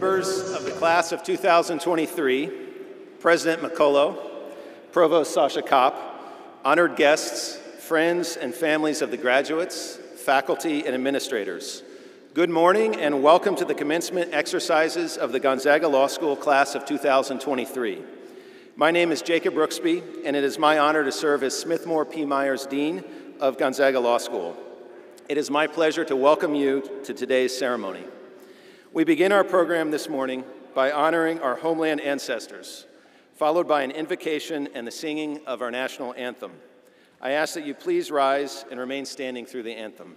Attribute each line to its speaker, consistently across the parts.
Speaker 1: Members of the class of 2023, President McCulloh, Provost Sasha Kopp, honored guests, friends, and families of the graduates, faculty, and administrators. Good morning and welcome to the commencement exercises of the Gonzaga Law School class of 2023. My name is Jacob Rooksby, and it is my honor to serve as Smithmore P. Myers Dean of Gonzaga Law School. It is my pleasure to welcome you to today's ceremony. We begin our program this morning by honoring our homeland ancestors, followed by an invocation and the singing of our national anthem. I ask that you please rise and remain standing through the anthem.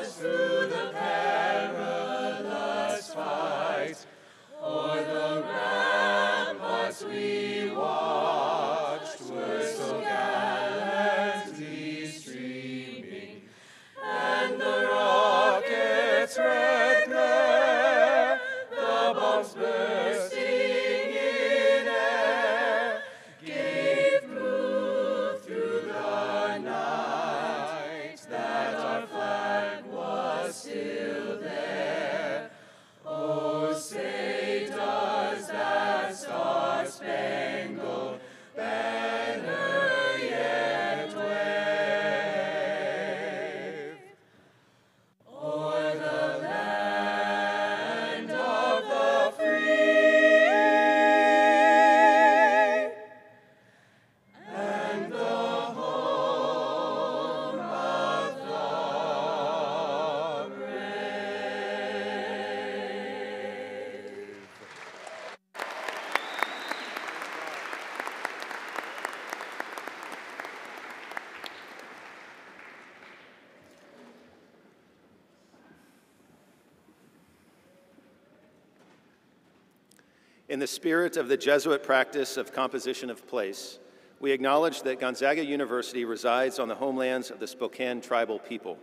Speaker 2: the
Speaker 1: spirit of the Jesuit practice of composition of place, we acknowledge that Gonzaga University resides on the homelands of the Spokane tribal people.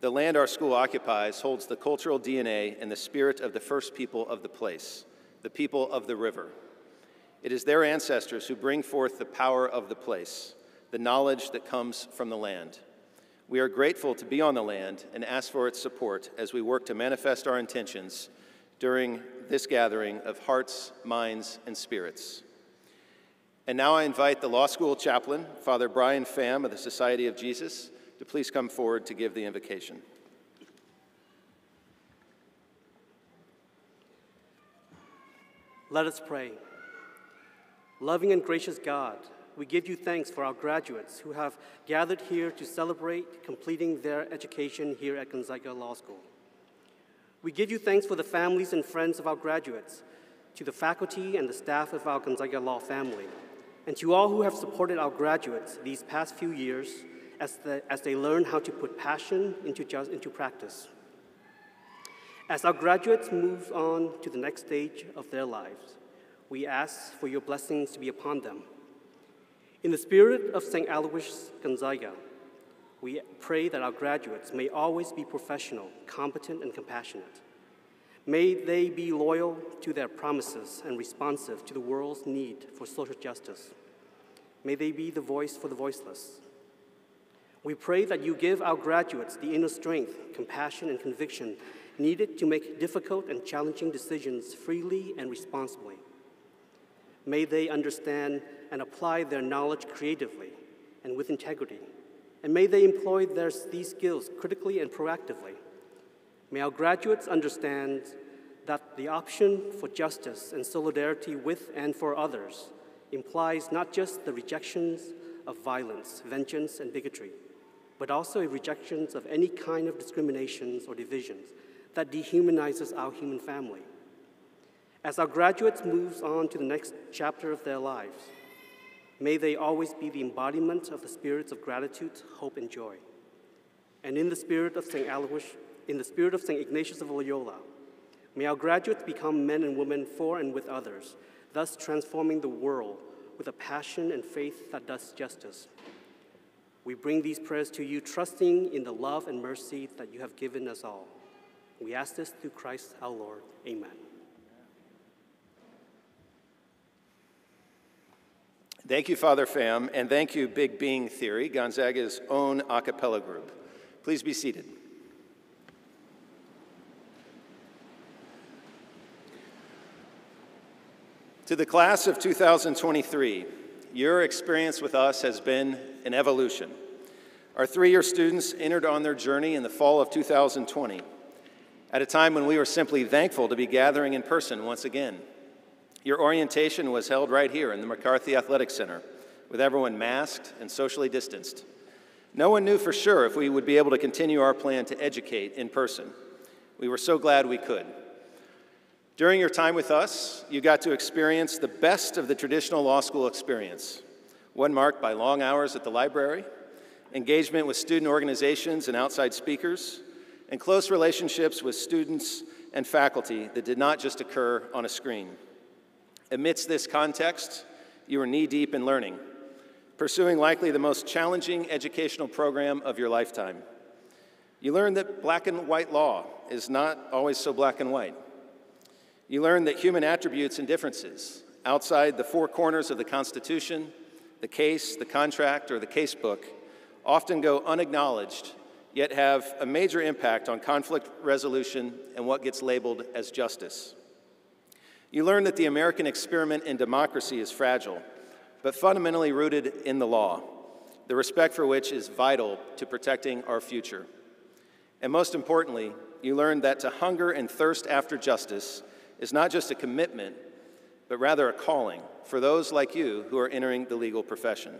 Speaker 1: The land our school occupies holds the cultural DNA and the spirit of the first people of the place, the people of the river. It is their ancestors who bring forth the power of the place, the knowledge that comes from the land. We are grateful to be on the land and ask for its support as we work to manifest our intentions during this gathering of hearts, minds, and spirits. And now I invite the law school chaplain, Father Brian Pham of the Society of Jesus, to please come forward to give the invocation.
Speaker 3: Let us pray. Loving and gracious God, we give you thanks for our graduates who have gathered here to celebrate completing their education here at Gonzaga Law School. We give you thanks for the families and friends of our graduates, to the faculty and the staff of our Gonzaga Law family, and to all who have supported our graduates these past few years as, the, as they learn how to put passion into, just, into practice. As our graduates move on to the next stage of their lives, we ask for your blessings to be upon them. In the spirit of St. Aloysius Gonzaga, we pray that our graduates may always be professional, competent, and compassionate. May they be loyal to their promises and responsive to the world's need for social justice. May they be the voice for the voiceless. We pray that you give our graduates the inner strength, compassion, and conviction needed to make difficult and challenging decisions freely and responsibly. May they understand and apply their knowledge creatively and with integrity. And may they employ their, these skills critically and proactively. May our graduates understand that the option for justice and solidarity with and for others implies not just the rejections of violence, vengeance, and bigotry, but also a rejection of any kind of discriminations or divisions that dehumanizes our human family. As our graduates move on to the next chapter of their lives, may they always be the embodiment of the spirits of gratitude, hope, and joy. And in the spirit of St. Aloysius, in the spirit of St. Ignatius of Loyola, may our graduates become men and women for and with others, thus transforming the world with a passion and faith that does justice. We bring these prayers to you, trusting in the love and mercy that you have given us all. We ask this through Christ our Lord. Amen.
Speaker 1: Thank you, Father Pham, and thank you, Big Bing Theory, Gonzaga's own a cappella group. Please be seated. To the class of 2023, your experience with us has been an evolution. Our three year students entered on their journey in the fall of 2020, at a time when we were simply thankful to be gathering in person once again. Your orientation was held right here in the McCarthy Athletic Center, with everyone masked and socially distanced. No one knew for sure if we would be able to continue our plan to educate in person. We were so glad we could. During your time with us, you got to experience the best of the traditional law school experience, one marked by long hours at the library, engagement with student organizations and outside speakers, and close relationships with students and faculty that did not just occur on a screen. Amidst this context, you are knee deep in learning, pursuing likely the most challenging educational program of your lifetime. You learn that black and white law is not always so black and white you learn that human attributes and differences outside the four corners of the Constitution, the case, the contract, or the casebook often go unacknowledged, yet have a major impact on conflict resolution and what gets labeled as justice. You learn that the American experiment in democracy is fragile, but fundamentally rooted in the law, the respect for which is vital to protecting our future. And most importantly, you learn that to hunger and thirst after justice is not just a commitment, but rather a calling for those like you who are entering the legal profession.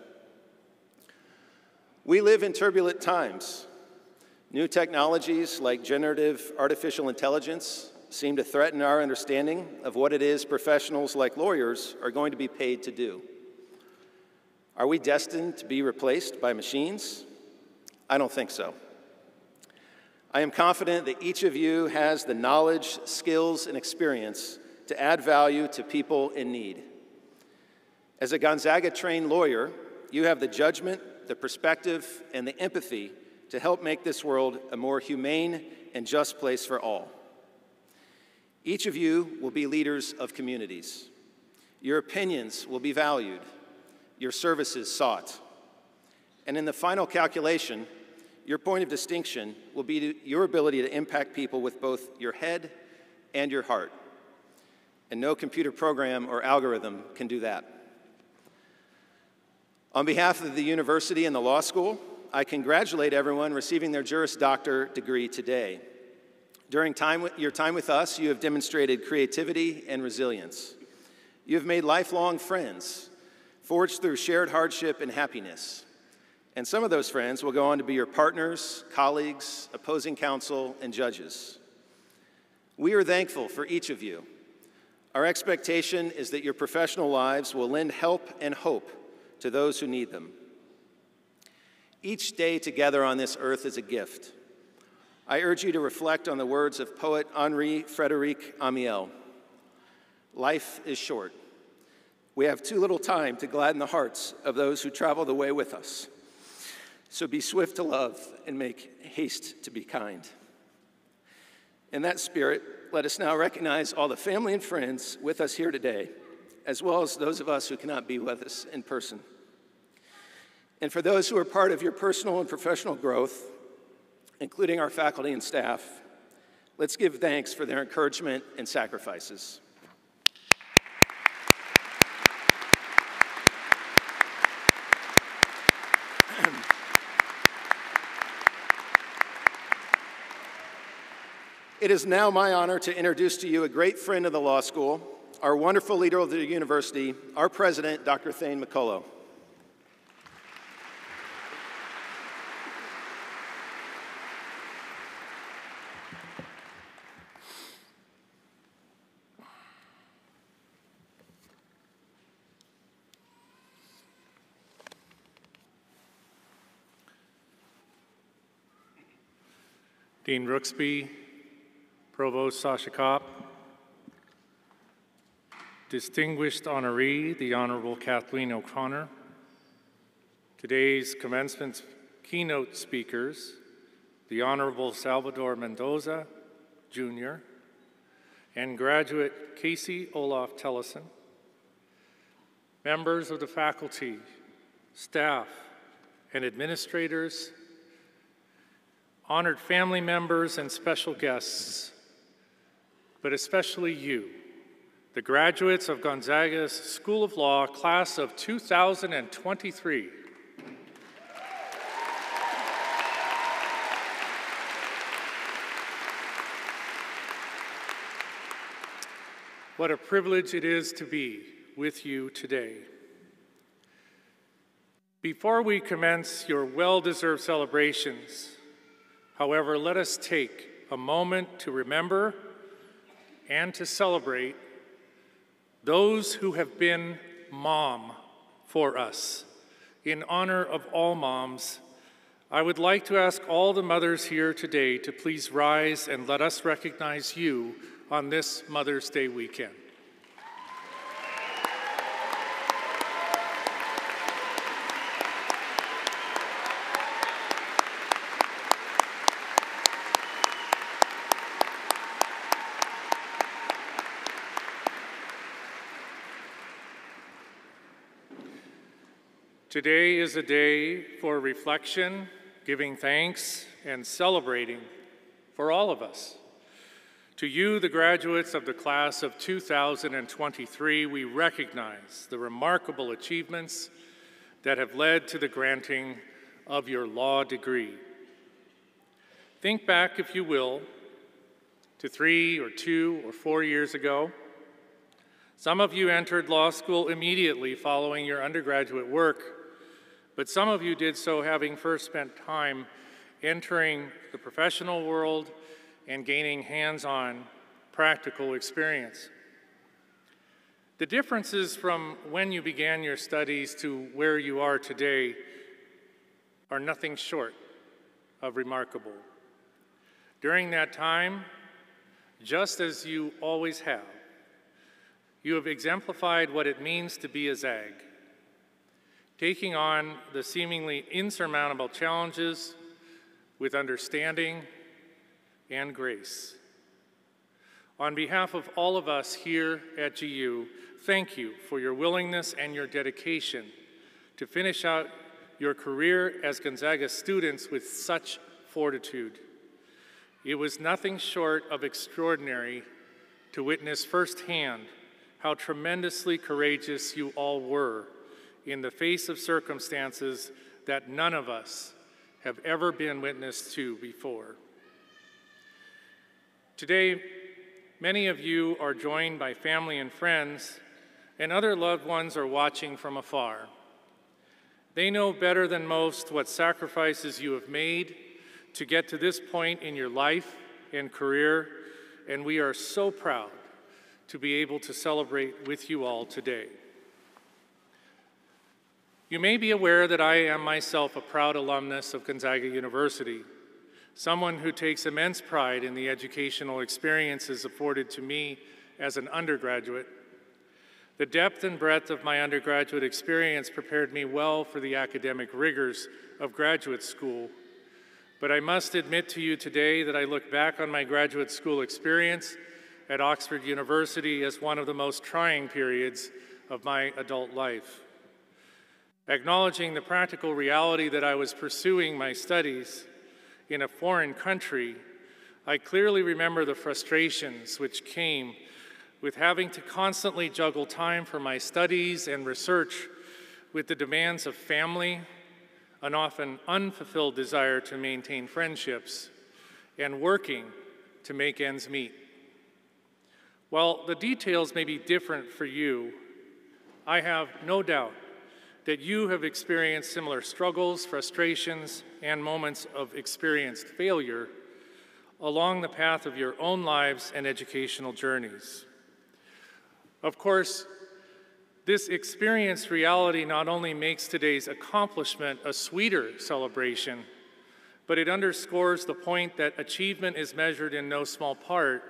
Speaker 1: We live in turbulent times. New technologies like generative artificial intelligence seem to threaten our understanding of what it is professionals like lawyers are going to be paid to do. Are we destined to be replaced by machines? I don't think so. I am confident that each of you has the knowledge, skills, and experience to add value to people in need. As a Gonzaga trained lawyer, you have the judgment, the perspective, and the empathy to help make this world a more humane and just place for all. Each of you will be leaders of communities. Your opinions will be valued, your services sought. And in the final calculation, your point of distinction will be your ability to impact people with both your head and your heart. And no computer program or algorithm can do that. On behalf of the university and the law school, I congratulate everyone receiving their Juris Doctor degree today. During time, your time with us, you have demonstrated creativity and resilience. You have made lifelong friends, forged through shared hardship and happiness. And some of those friends will go on to be your partners, colleagues, opposing counsel, and judges. We are thankful for each of you. Our expectation is that your professional lives will lend help and hope to those who need them. Each day together on this earth is a gift. I urge you to reflect on the words of poet Henri Frederic Amiel. Life is short. We have too little time to gladden the hearts of those who travel the way with us. So be swift to love and make haste to be kind. In that spirit, let us now recognize all the family and friends with us here today, as well as those of us who cannot be with us in person. And for those who are part of your personal and professional growth, including our faculty and staff, let's give thanks for their encouragement and sacrifices. It is now my honor to introduce to you a great friend of the law school, our wonderful leader of the university, our president, Dr. Thayne McCulloh.
Speaker 4: Dean Rooksby, Provost Sasha Kopp, Distinguished Honoree, the Honorable Kathleen O'Connor, today's commencement keynote speakers, the Honorable Salvador Mendoza, Jr., and graduate Casey Olaf Tellison, members of the faculty, staff, and administrators honored family members and special guests, but especially you, the graduates of Gonzaga's School of Law class of 2023. What a privilege it is to be with you today. Before we commence your well deserved celebrations, However, let us take a moment to remember and to celebrate those who have been mom for us. In honor of all moms, I would like to ask all the mothers here today to please rise and let us recognize you on this Mother's Day weekend. Today is a day for reflection, giving thanks, and celebrating for all of us. To you, the graduates of the class of 2023, we recognize the remarkable achievements that have led to the granting of your law degree. Think back, if you will, to three or two or four years ago. Some of you entered law school immediately following your undergraduate work but some of you did so having first spent time entering the professional world and gaining hands on practical experience. The differences from when you began your studies to where you are today are nothing short of remarkable. During that time, just as you always have, you have exemplified what it means to be a ZAG taking on the seemingly insurmountable challenges with understanding and grace. On behalf of all of us here at GU, thank you for your willingness and your dedication to finish out your career as Gonzaga students with such fortitude. It was nothing short of extraordinary to witness firsthand how tremendously courageous you all were in the face of circumstances that none of us have ever been witness to before. Today, many of you are joined by family and friends, and other loved ones are watching from afar. They know better than most what sacrifices you have made to get to this point in your life and career, and we are so proud to be able to celebrate with you all today. You may be aware that I am myself a proud alumnus of Gonzaga University, someone who takes immense pride in the educational experiences afforded to me as an undergraduate. The depth and breadth of my undergraduate experience prepared me well for the academic rigors of graduate school. But I must admit to you today that I look back on my graduate school experience at Oxford University as one of the most trying periods of my adult life. Acknowledging the practical reality that I was pursuing my studies in a foreign country, I clearly remember the frustrations which came with having to constantly juggle time for my studies and research with the demands of family, an often unfulfilled desire to maintain friendships, and working to make ends meet. While the details may be different for you, I have no doubt that you have experienced similar struggles, frustrations, and moments of experienced failure along the path of your own lives and educational journeys. Of course, this experienced reality not only makes today's accomplishment a sweeter celebration, but it underscores the point that achievement is measured in no small part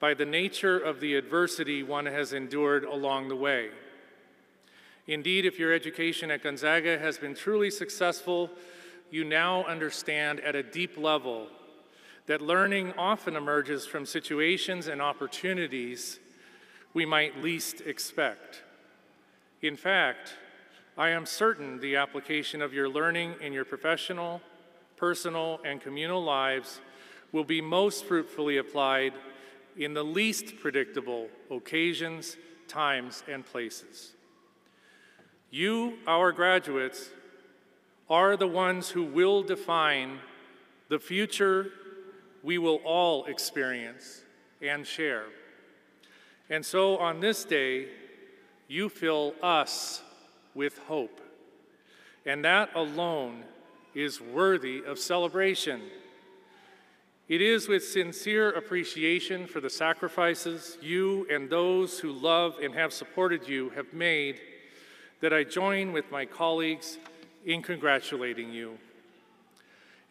Speaker 4: by the nature of the adversity one has endured along the way. Indeed, if your education at Gonzaga has been truly successful, you now understand at a deep level that learning often emerges from situations and opportunities we might least expect. In fact, I am certain the application of your learning in your professional, personal, and communal lives will be most fruitfully applied in the least predictable occasions, times, and places. You, our graduates, are the ones who will define the future we will all experience and share. And so on this day, you fill us with hope. And that alone is worthy of celebration. It is with sincere appreciation for the sacrifices you and those who love and have supported you have made that I join with my colleagues in congratulating you.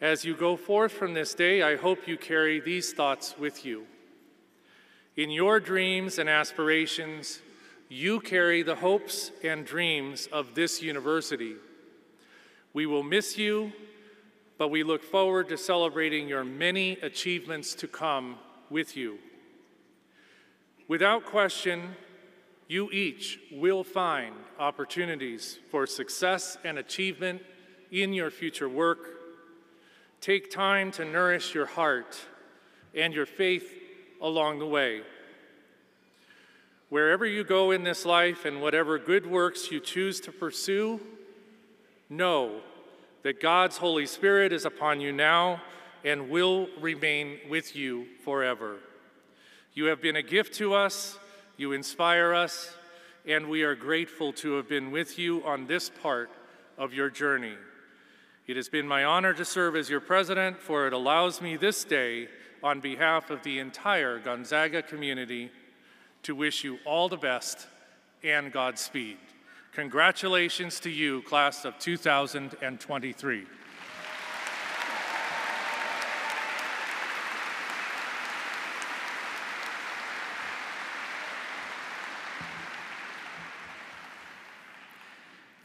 Speaker 4: As you go forth from this day, I hope you carry these thoughts with you. In your dreams and aspirations, you carry the hopes and dreams of this university. We will miss you, but we look forward to celebrating your many achievements to come with you. Without question, you each will find opportunities for success and achievement in your future work. Take time to nourish your heart and your faith along the way. Wherever you go in this life and whatever good works you choose to pursue, know that God's Holy Spirit is upon you now and will remain with you forever. You have been a gift to us you inspire us, and we are grateful to have been with you on this part of your journey. It has been my honor to serve as your president, for it allows me this day, on behalf of the entire Gonzaga community, to wish you all the best and Godspeed. Congratulations to you, class of 2023.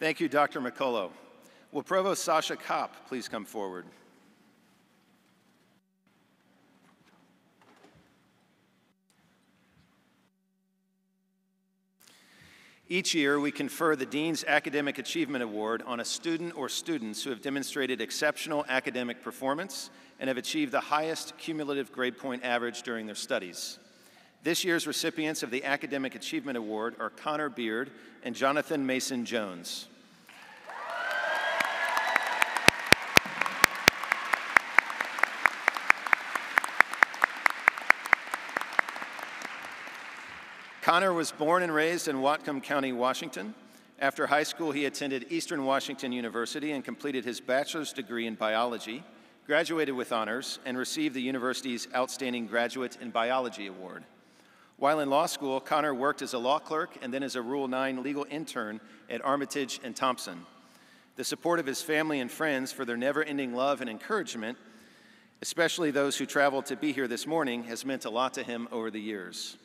Speaker 1: Thank you, Dr. McCulloh. Will Provost Sasha Kopp please come forward? Each year, we confer the Dean's Academic Achievement Award on a student or students who have demonstrated exceptional academic performance and have achieved the highest cumulative grade point average during their studies. This year's recipients of the Academic Achievement Award are Connor Beard and Jonathan Mason Jones. Connor was born and raised in Whatcom County, Washington. After high school, he attended Eastern Washington University and completed his bachelor's degree in biology, graduated with honors, and received the university's Outstanding Graduate in Biology Award. While in law school, Connor worked as a law clerk and then as a Rule 9 legal intern at Armitage and Thompson. The support of his family and friends for their never ending love and encouragement, especially those who traveled to be here this morning, has meant a lot to him over the years.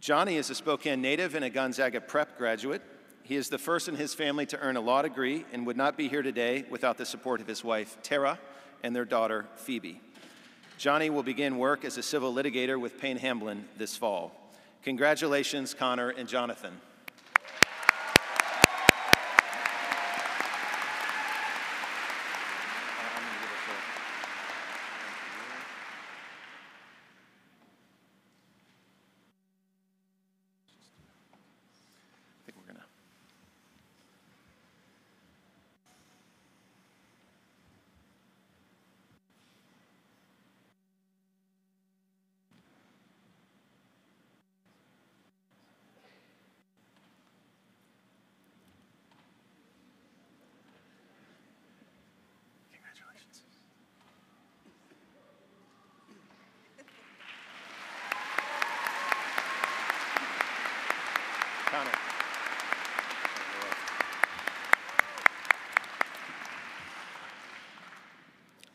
Speaker 1: Johnny is a Spokane native and a Gonzaga prep graduate. He is the first in his family to earn a law degree and would not be here today without the support of his wife, Tara, and their daughter, Phoebe. Johnny will begin work as a civil litigator with Paine Hamblen this fall. Congratulations, Connor and Jonathan.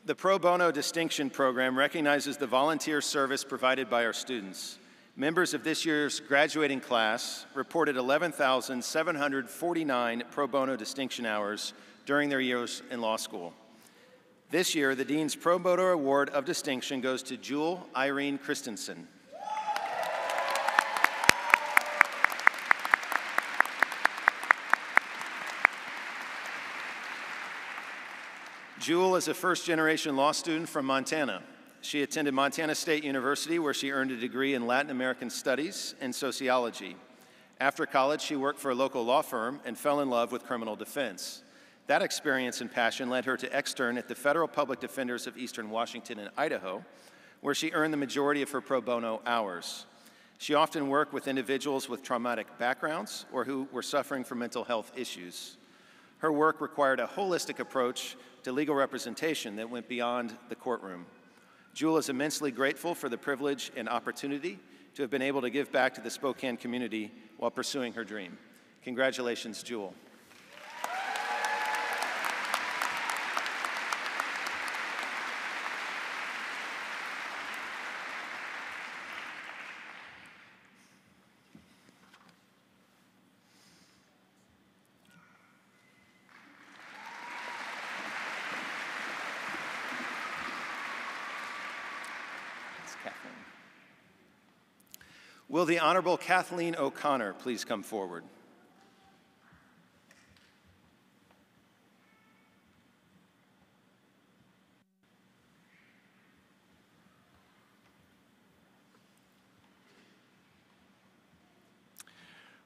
Speaker 1: The Pro Bono Distinction Program recognizes the volunteer service provided by our students. Members of this year's graduating class reported 11,749 pro bono distinction hours during their years in law school. This year, the Dean's Pro Bono Award of Distinction goes to Jewel Irene Christensen. Jewel is a first generation law student from Montana. She attended Montana State University, where she earned a degree in Latin American Studies and Sociology. After college, she worked for a local law firm and fell in love with criminal defense. That experience and passion led her to extern at the Federal Public Defenders of Eastern Washington and Idaho, where she earned the majority of her pro bono hours. She often worked with individuals with traumatic backgrounds or who were suffering from mental health issues. Her work required a holistic approach to legal representation that went beyond the courtroom. Jewel is immensely grateful for the privilege and opportunity to have been able to give back to the Spokane community while pursuing her dream. Congratulations, Jewel. Kathleen. Will the Honorable Kathleen O'Connor please come forward?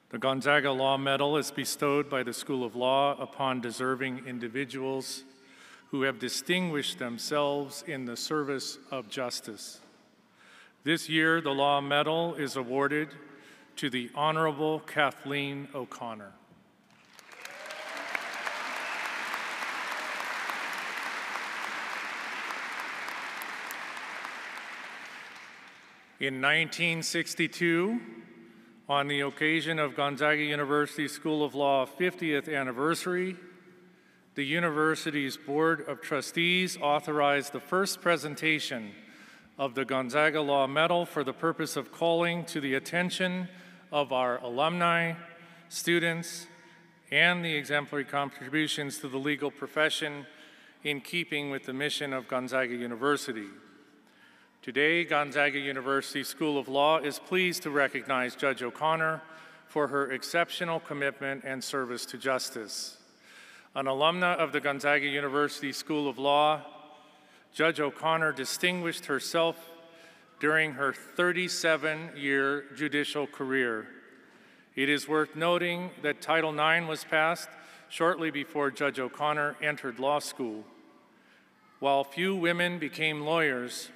Speaker 4: The Gonzaga Law Medal is bestowed by the School of Law upon deserving individuals who have distinguished themselves in the service of justice. This year, the Law Medal is awarded to the Honorable Kathleen O'Connor. In 1962, on the occasion of Gonzaga University School of Law 50th anniversary, the university's Board of Trustees authorized the first presentation of the Gonzaga Law Medal for the purpose of calling to the attention of our alumni, students, and the exemplary contributions to the legal profession in keeping with the mission of Gonzaga University. Today, Gonzaga University School of Law is pleased to recognize Judge O'Connor for her exceptional commitment and service to justice. An alumna of the Gonzaga University School of Law, Judge O'Connor distinguished herself during her 37 year judicial career. It is worth noting that Title IX was passed shortly before Judge O'Connor entered law school. While few women became lawyers,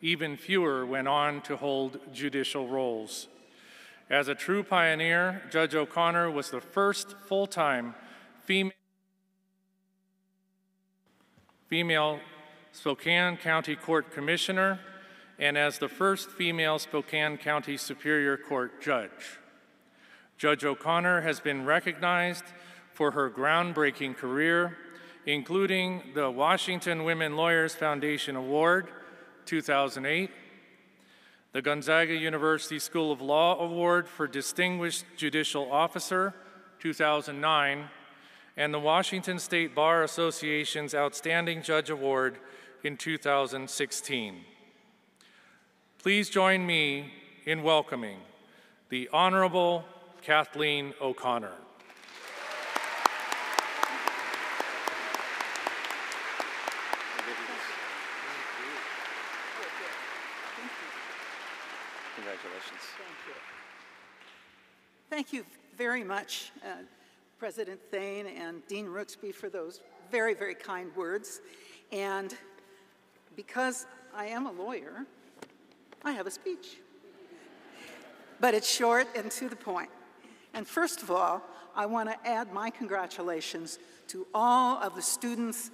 Speaker 4: even fewer went on to hold judicial roles. As a true pioneer, Judge O'Connor was the first full time female. Spokane County Court Commissioner and as the first female Spokane County Superior Court judge. Judge O'Connor has been recognized for her groundbreaking career, including the Washington Women Lawyers Foundation Award 2008, the Gonzaga University School of Law Award for Distinguished Judicial Officer 2009, and the Washington State Bar Association's Outstanding Judge Award in 2016. Please join me in welcoming the Honorable Kathleen O'Connor.
Speaker 1: Congratulations.
Speaker 5: Thank you very much, uh, President Thayne and Dean Rooksby, for those very, very kind words. And because I am a lawyer, I have a speech. But it's short and to the point. And first of all, I want to add my congratulations to all of the students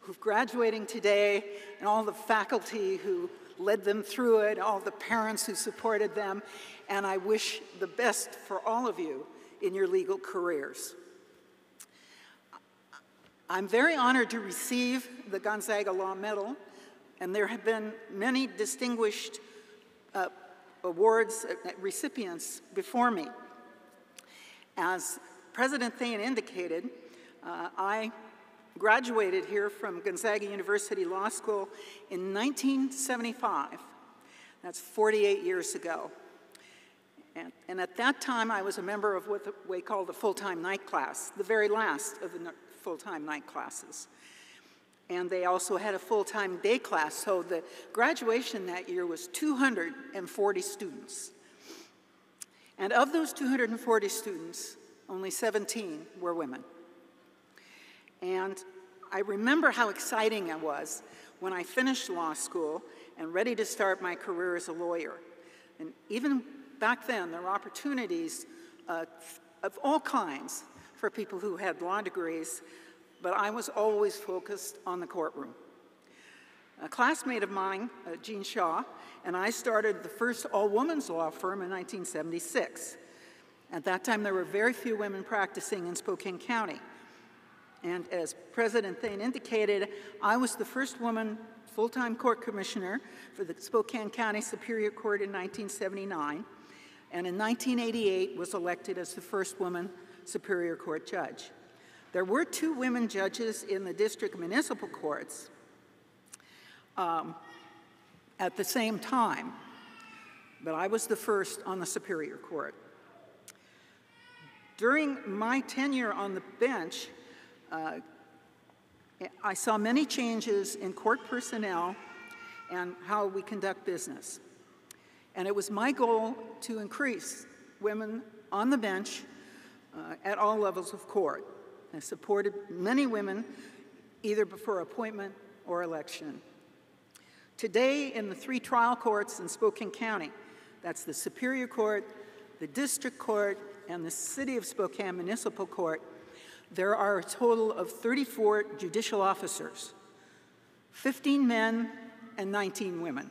Speaker 5: who are graduating today and all the faculty who led them through it, all the parents who supported them, and I wish the best for all of you in your legal careers. I'm very honored to receive the Gonzaga Law Medal, and there have been many distinguished uh, awards uh, recipients before me. As President Thayne indicated, uh, I graduated here from Gonzaga University Law School in 1975. That's 48 years ago. And, and, at that time, I was a member of what we call the full-time night class, the very last of the full-time night classes. And they also had a full-time day class, so the graduation that year was 240 students. And of those 240 students, only 17 were women. And I remember how exciting it was when I finished law school and ready to start my career as a lawyer. And even back then, there were opportunities uh, of all kinds for people who had law degrees, but I was always focused on the courtroom. A classmate of mine, uh, Jean Shaw, and I started the first all-women's law firm in 1976. At that time, there were very few women practicing in Spokane County. And as President Thayne indicated, I was the first woman full-time court commissioner for the Spokane County Superior Court in 1979, and in 1988 was elected as the first woman Superior Court judge. There were two women judges in the district municipal courts um, at the same time, but I was the first on the Superior Court. During my tenure on the bench, uh, I saw many changes in court personnel and how we conduct business. And it was my goal to increase women on the bench uh, at all levels of court. I supported many women either before appointment or election. Today, in the three trial courts in Spokane County, that's the Superior Court, the District Court, and the City of Spokane Municipal Court, there are a total of 34 judicial officers, 15 men and 19 women.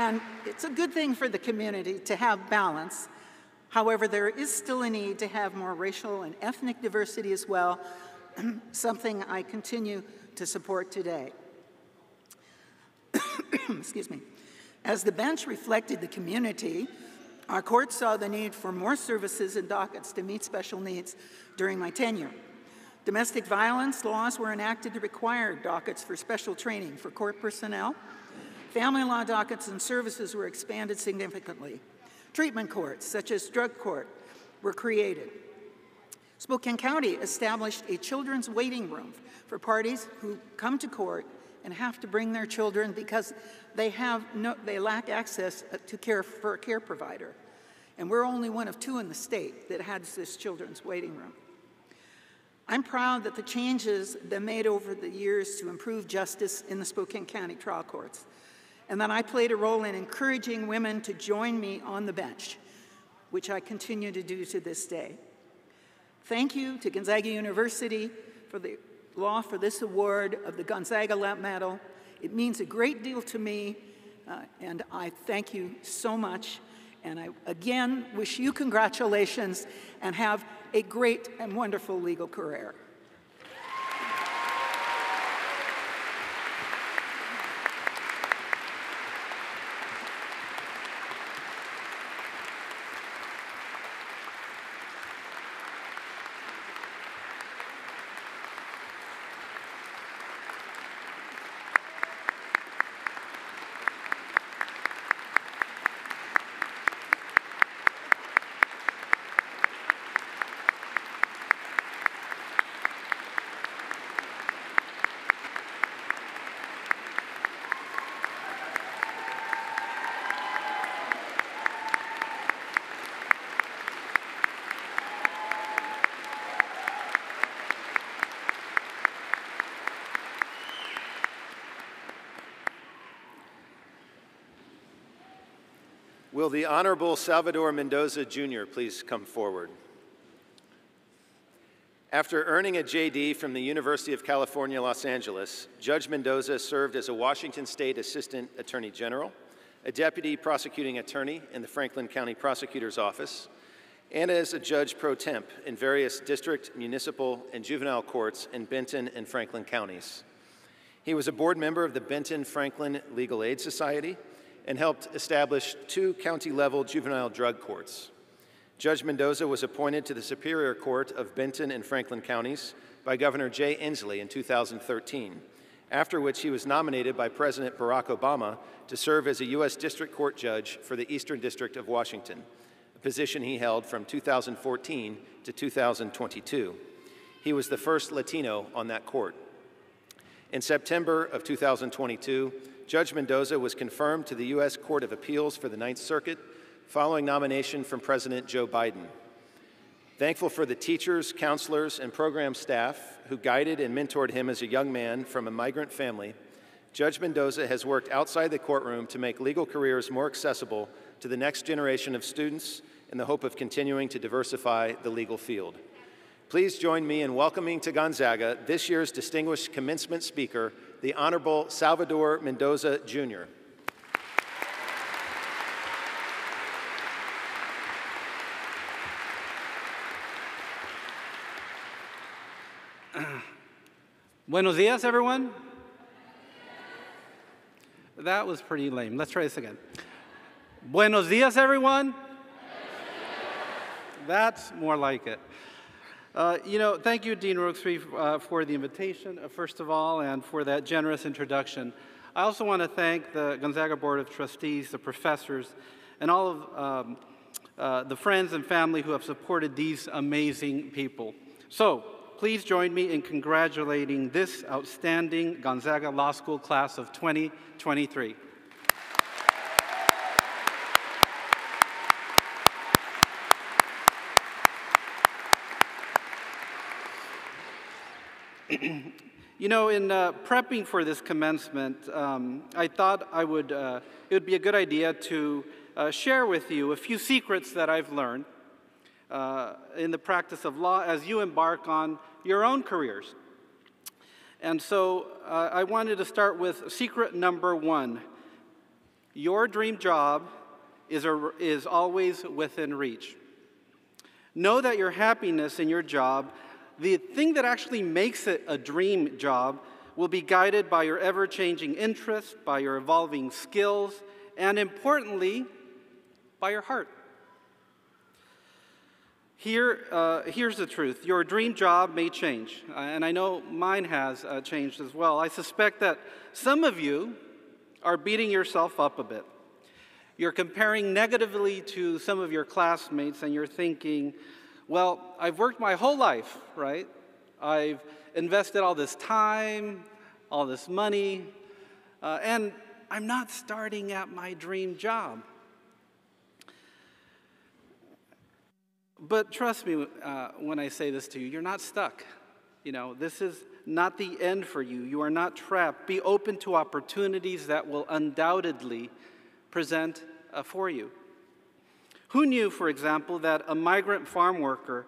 Speaker 5: And it's a good thing for the community to have balance. However, there is still a need to have more racial and ethnic diversity as well, something I continue to support today. Excuse me. As the bench reflected the community, our court saw the need for more services and dockets to meet special needs during my tenure. Domestic violence laws were enacted to require dockets for special training for court personnel. Family law dockets and services were expanded significantly. Treatment courts, such as drug court, were created. Spokane County established a children's waiting room for parties who come to court and have to bring their children because they, have no, they lack access to care for a care provider. And we're only one of two in the state that has this children's waiting room. I'm proud that the changes been made over the years to improve justice in the Spokane County trial courts, and that I played a role in encouraging women to join me on the bench, which I continue to do to this day. Thank you to Gonzaga University for the law for this award of the Gonzaga Law Medal. It means a great deal to me, uh, and I thank you so much. And I again wish you congratulations and have a great and wonderful legal career.
Speaker 1: Will the Honorable Salvador Mendoza Jr. please come forward? After earning a JD from the University of California, Los Angeles, Judge Mendoza served as a Washington State Assistant Attorney General, a deputy prosecuting attorney in the Franklin County Prosecutor's Office, and as a judge pro tem in various district, municipal, and juvenile courts in Benton and Franklin counties. He was a board member of the Benton Franklin Legal Aid Society and helped establish two county level juvenile drug courts. Judge Mendoza was appointed to the Superior Court of Benton and Franklin counties by Governor Jay Inslee in 2013, after which he was nominated by President Barack Obama to serve as a U.S. District Court judge for the Eastern District of Washington, a position he held from 2014 to 2022. He was the first Latino on that court. In September of 2022, Judge Mendoza was confirmed to the U.S. Court of Appeals for the Ninth Circuit following nomination from President Joe Biden. Thankful for the teachers, counselors, and program staff who guided and mentored him as a young man from a migrant family, Judge Mendoza has worked outside the courtroom to make legal careers more accessible to the next generation of students in the hope of continuing to diversify the legal field. Please join me in welcoming to Gonzaga this year's distinguished commencement speaker, the Honorable Salvador Mendoza, Jr.
Speaker 6: Buenos dias, everyone. That was pretty lame. Let's try this again. Buenos dias, everyone. That's more like it. Uh, you know, thank you, Dean Rooksby, uh, for the invitation, uh, first of all, and for that generous introduction. I also want to thank the Gonzaga Board of Trustees, the professors, and all of um, uh, the friends and family who have supported these amazing people. So, please join me in congratulating this outstanding Gonzaga Law School class of 2023. You know, in uh, prepping for this commencement, um, I thought I would, uh, it would be a good idea to uh, share with you a few secrets that I've learned uh, in the practice of law as you embark on your own careers. And so uh, I wanted to start with secret number one. Your dream job is, a, is always within reach. Know that your happiness in your job the thing that actually makes it a dream job will be guided by your ever changing interests, by your evolving skills, and importantly, by your heart. Here, uh, here's the truth your dream job may change, uh, and I know mine has uh, changed as well. I suspect that some of you are beating yourself up a bit. You're comparing negatively to some of your classmates, and you're thinking, well, I've worked my whole life, right? I've invested all this time, all this money, uh, and I'm not starting at my dream job. But trust me uh, when I say this to you, you're not stuck. You know, this is not the end for you. You are not trapped. Be open to opportunities that will undoubtedly present uh, for you. Who knew, for example, that a migrant farm worker,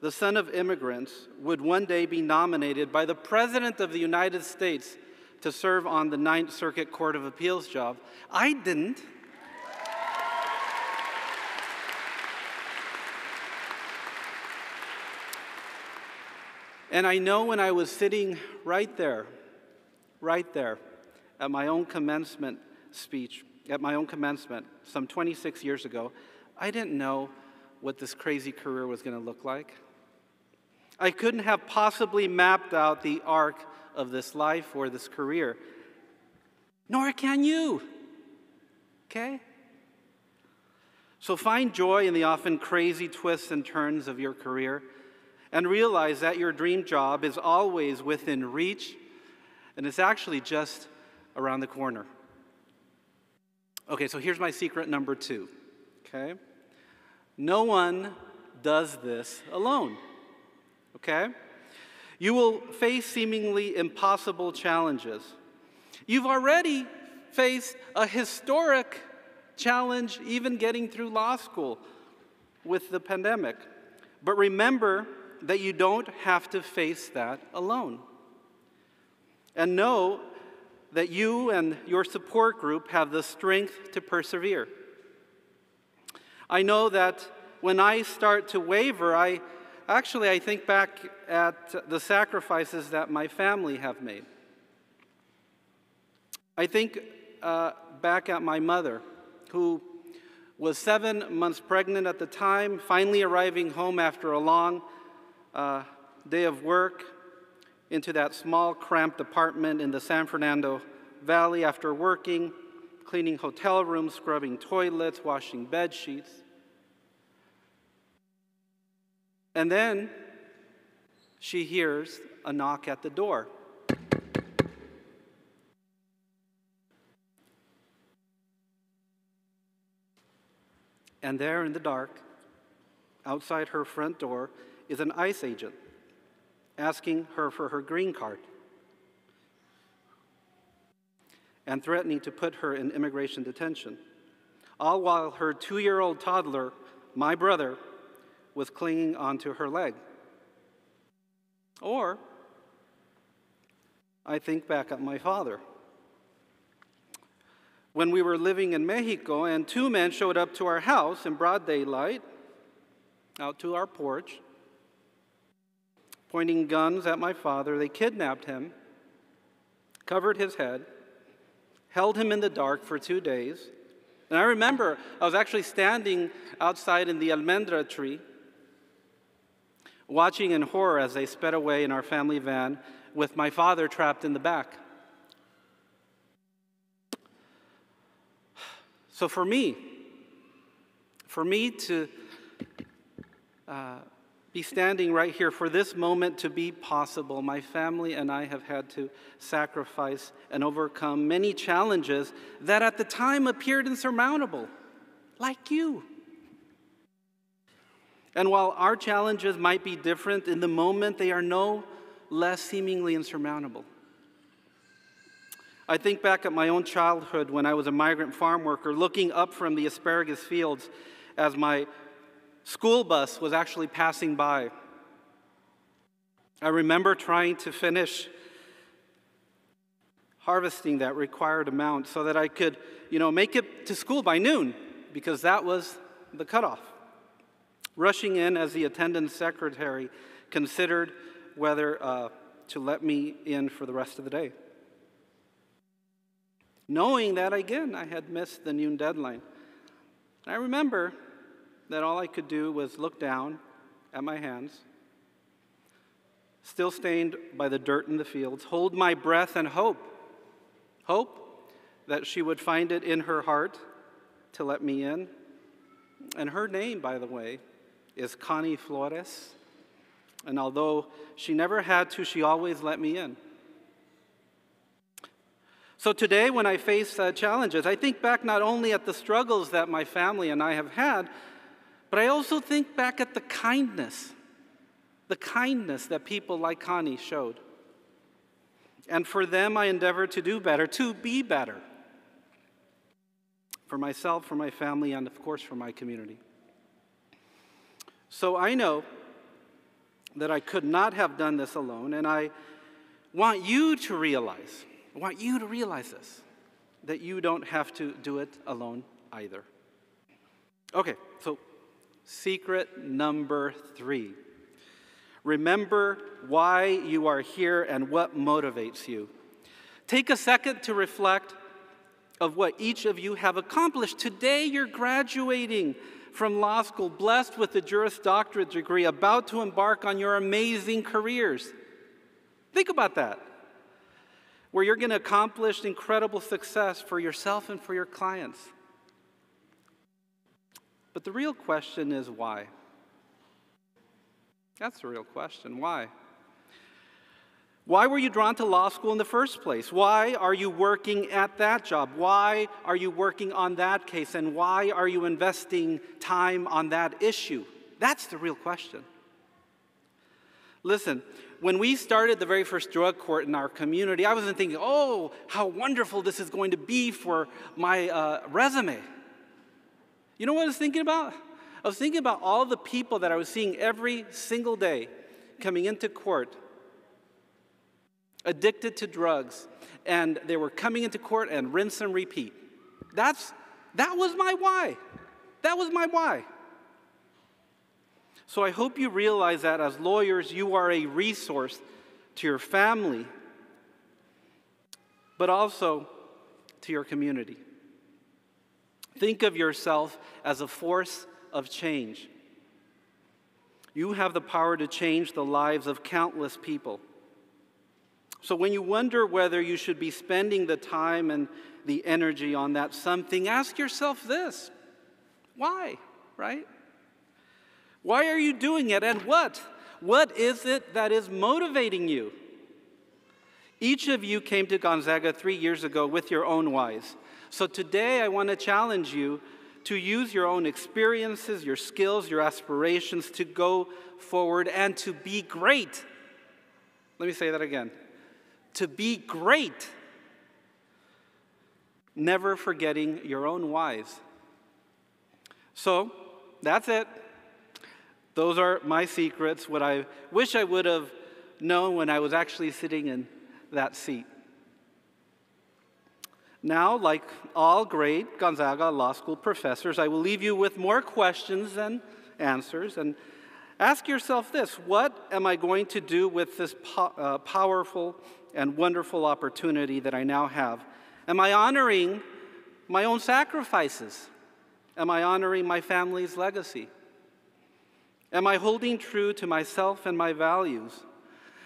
Speaker 6: the son of immigrants, would one day be nominated by the President of the United States to serve on the Ninth Circuit Court of Appeals job? I didn't. And I know when I was sitting right there, right there, at my own commencement speech, at my own commencement some 26 years ago, I didn't know what this crazy career was going to look like. I couldn't have possibly mapped out the arc of this life or this career, nor can you. Okay? So find joy in the often crazy twists and turns of your career and realize that your dream job is always within reach and it's actually just around the corner. Okay, so here's my secret number two. Okay? No one does this alone. Okay? You will face seemingly impossible challenges. You've already faced a historic challenge, even getting through law school with the pandemic. But remember that you don't have to face that alone. And know that you and your support group have the strength to persevere. I know that when I start to waver, I actually I think back at the sacrifices that my family have made. I think uh, back at my mother, who was seven months pregnant at the time, finally arriving home after a long uh, day of work into that small, cramped apartment in the San Fernando Valley after working, cleaning hotel rooms, scrubbing toilets, washing bed sheets. And then she hears a knock at the door. And there in the dark, outside her front door, is an ICE agent asking her for her green card and threatening to put her in immigration detention, all while her two year old toddler, my brother, was clinging onto her leg. Or I think back at my father. When we were living in Mexico, and two men showed up to our house in broad daylight, out to our porch, pointing guns at my father. They kidnapped him, covered his head, held him in the dark for two days. And I remember I was actually standing outside in the almendra tree, watching in horror as they sped away in our family van with my father trapped in the back. So for me, for me to uh, be standing right here for this moment to be possible. My family and I have had to sacrifice and overcome many challenges that at the time appeared insurmountable, like you. And while our challenges might be different, in the moment they are no less seemingly insurmountable. I think back at my own childhood when I was a migrant farm worker, looking up from the asparagus fields as my school bus was actually passing by. I remember trying to finish harvesting that required amount so that I could, you know, make it to school by noon because that was the cutoff. Rushing in as the attendance secretary considered whether uh, to let me in for the rest of the day. Knowing that, again, I had missed the noon deadline. I remember that all I could do was look down at my hands, still stained by the dirt in the fields, hold my breath and hope. Hope that she would find it in her heart to let me in. And her name, by the way, is Connie Flores. And although she never had to, she always let me in. So today, when I face uh, challenges, I think back not only at the struggles that my family and I have had, but I also think back at the kindness, the kindness that people like Connie showed. And for them, I endeavor to do better, to be better. For myself, for my family, and of course for my community. So I know that I could not have done this alone, and I want you to realize, I want you to realize this, that you don't have to do it alone either. Okay, so Secret number three remember why you are here and what motivates you. Take a second to reflect of what each of you have accomplished. Today, you're graduating from law school, blessed with a Juris Doctorate degree, about to embark on your amazing careers. Think about that, where you're going to accomplish incredible success for yourself and for your clients. But the real question is why? That's the real question. Why? Why were you drawn to law school in the first place? Why are you working at that job? Why are you working on that case? And why are you investing time on that issue? That's the real question. Listen, when we started the very first drug court in our community, I wasn't thinking, oh, how wonderful this is going to be for my uh, resume. You know what I was thinking about? I was thinking about all the people that I was seeing every single day coming into court addicted to drugs, and they were coming into court and rinse and repeat. That's, that was my why. That was my why. So I hope you realize that as lawyers, you are a resource to your family, but also to your community. Think of yourself as a force of change. You have the power to change the lives of countless people. So when you wonder whether you should be spending the time and the energy on that something, ask yourself this why, right? Why are you doing it and what? What is it that is motivating you? Each of you came to Gonzaga three years ago with your own whys. So today I want to challenge you to use your own experiences, your skills, your aspirations to go forward and to be great. Let me say that again. To be great. Never forgetting your own whys. So, that's it. Those are my secrets, what I wish I would have known when I was actually sitting in that seat. Now, like all great Gonzaga Law School professors, I will leave you with more questions than answers. And ask yourself this what am I going to do with this po- uh, powerful and wonderful opportunity that I now have? Am I honoring my own sacrifices? Am I honoring my family's legacy? Am I holding true to myself and my values?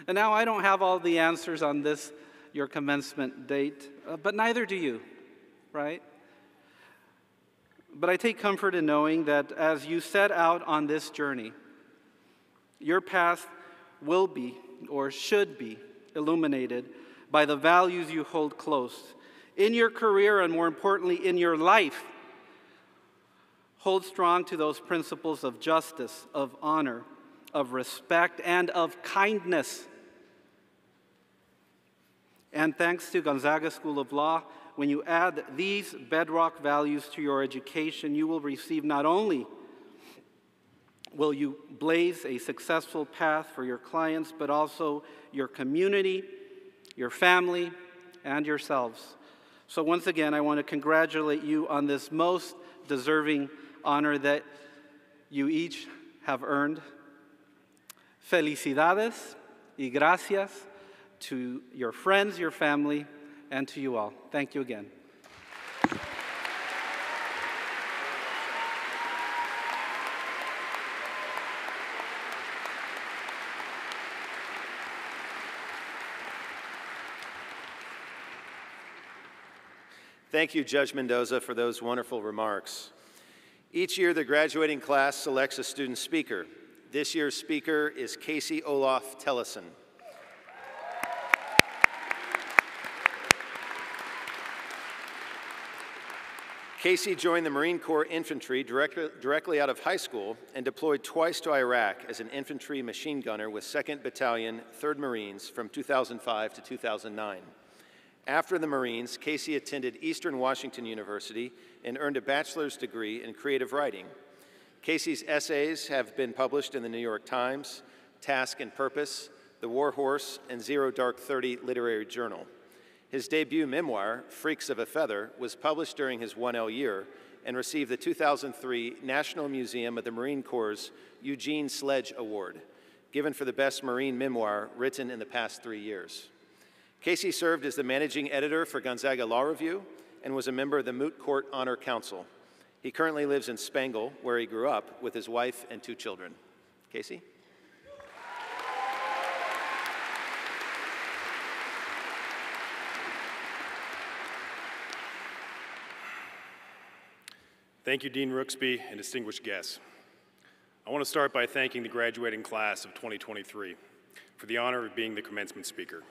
Speaker 6: And now I don't have all the answers on this, your commencement date, uh, but neither do you, right? But I take comfort in knowing that as you set out on this journey, your path will be or should be illuminated by the values you hold close in your career and more importantly in your life Hold strong to those principles of justice, of honor, of respect, and of kindness. And thanks to Gonzaga School of Law, when you add these bedrock values to your education, you will receive not only will you blaze a successful path for your clients, but also your community, your family, and yourselves. So, once again, I want to congratulate you on this most deserving honor that you each have earned. Felicidades y gracias to your friends, your family, and to you all. Thank you again.
Speaker 1: Thank you, Judge Mendoza, for those wonderful remarks. Each year, the graduating class selects a student speaker. This year's speaker is Casey Olaf Tellison. Casey joined the Marine Corps Infantry direct, directly out of high school and deployed twice to Iraq as an infantry machine gunner with 2nd Battalion, 3rd Marines from 2005 to 2009. After the Marines, Casey attended Eastern Washington University and earned a bachelor's degree in creative writing. Casey's essays have been published in the New York Times, Task and Purpose, The War Horse, and Zero Dark 30 Literary Journal. His debut memoir, Freaks of a Feather, was published during his 1L year and received the 2003 National Museum of the Marine Corps' Eugene Sledge Award, given for the best marine memoir written in the past three years. Casey served as the managing editor for Gonzaga Law Review and was a member of the Moot Court Honor Council. He currently lives in Spangle, where he grew up, with his wife and two children. Casey?
Speaker 7: Thank you, Dean Rooksby, and distinguished guests. I want to start by thanking the graduating class of 2023 for the honor of being the commencement speaker.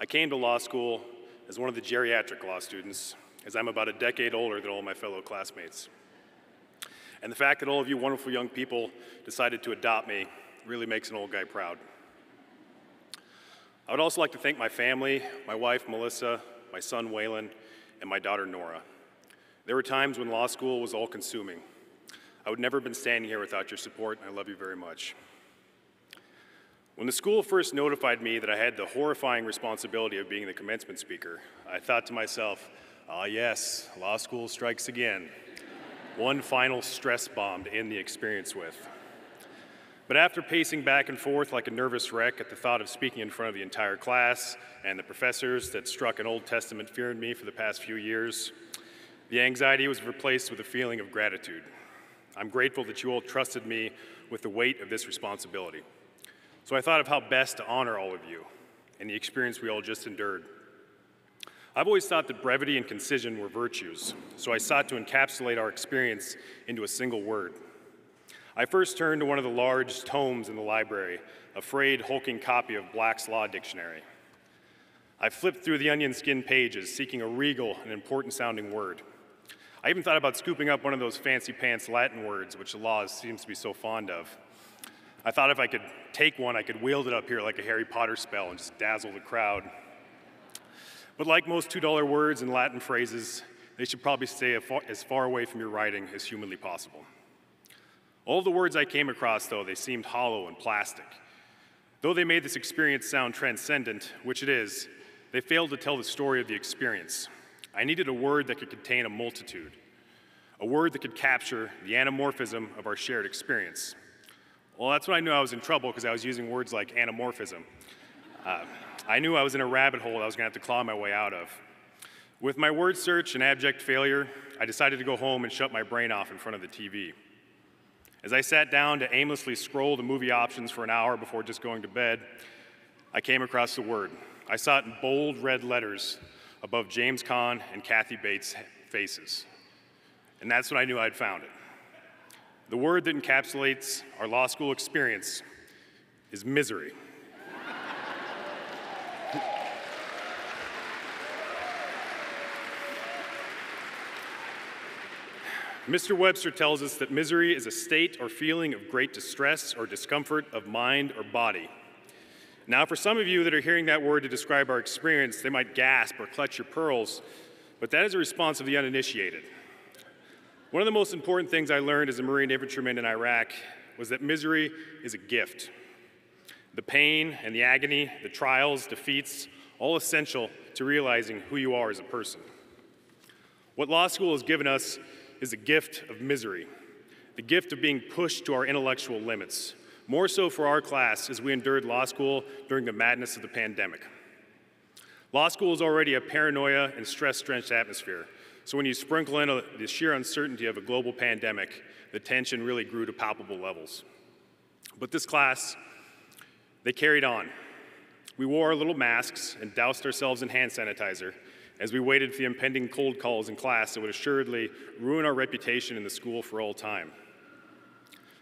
Speaker 7: I came to law school as one of the geriatric law students, as I'm about a decade older than all my fellow classmates. And the fact that all of you wonderful young people decided to adopt me really makes an old guy proud. I would also like to thank my family, my wife, Melissa, my son, Waylon, and my daughter, Nora. There were times when law school was all consuming. I would never have been standing here without your support, and I love you very much. When the school first notified me that I had the horrifying responsibility of being the commencement speaker, I thought to myself, ah, yes, law school strikes again. One final stress bomb to end the experience with. But after pacing back and forth like a nervous wreck at the thought of speaking in front of the entire class and the professors that struck an Old Testament fear in me for the past few years, the anxiety was replaced with a feeling of gratitude. I'm grateful that you all trusted me with the weight of this responsibility. So I thought of how best to honor all of you and the experience we all just endured. I've always thought that brevity and concision were virtues, so I sought to encapsulate our experience into a single word. I first turned to one of the large tomes in the library, a frayed, hulking copy of Black's Law Dictionary. I flipped through the onion skin pages, seeking a regal and important sounding word. I even thought about scooping up one of those fancy pants Latin words, which the law seems to be so fond of. I thought if I could take one, I could wield it up here like a Harry Potter spell and just dazzle the crowd. But like most $2 words and Latin phrases, they should probably stay as far away from your writing as humanly possible. All the words I came across, though, they seemed hollow and plastic. Though they made this experience sound transcendent, which it is, they failed to tell the story of the experience. I needed a word that could contain a multitude, a word that could capture the anamorphism of our shared experience. Well, that's when I knew I was in trouble because I was using words like anamorphism. Uh, I knew I was in a rabbit hole I was going to have to claw my way out of. With my word search and abject failure, I decided to go home and shut my brain off in front of the TV. As I sat down to aimlessly scroll the movie options for an hour before just going to bed, I came across the word. I saw it in bold red letters above James Caan and Kathy Bates' faces. And that's when I knew I'd found it. The word that encapsulates our law school experience is misery. Mr. Webster tells us that misery is a state or feeling of great distress or discomfort of mind or body. Now, for some of you that are hearing that word to describe our experience, they might gasp or clutch your pearls, but that is a response of the uninitiated. One of the most important things I learned as a Marine infantryman in Iraq was that misery is a gift. The pain and the agony, the trials, defeats, all essential to realizing who you are as a person. What law school has given us is a gift of misery, the gift of being pushed to our intellectual limits, more so for our class as we endured law school during the madness of the pandemic. Law school is already a paranoia and stress drenched atmosphere, so when you sprinkle in a, the sheer uncertainty of a global pandemic, the tension really grew to palpable levels. But this class, they carried on. We wore our little masks and doused ourselves in hand sanitizer as we waited for the impending cold calls in class that would assuredly ruin our reputation in the school for all time.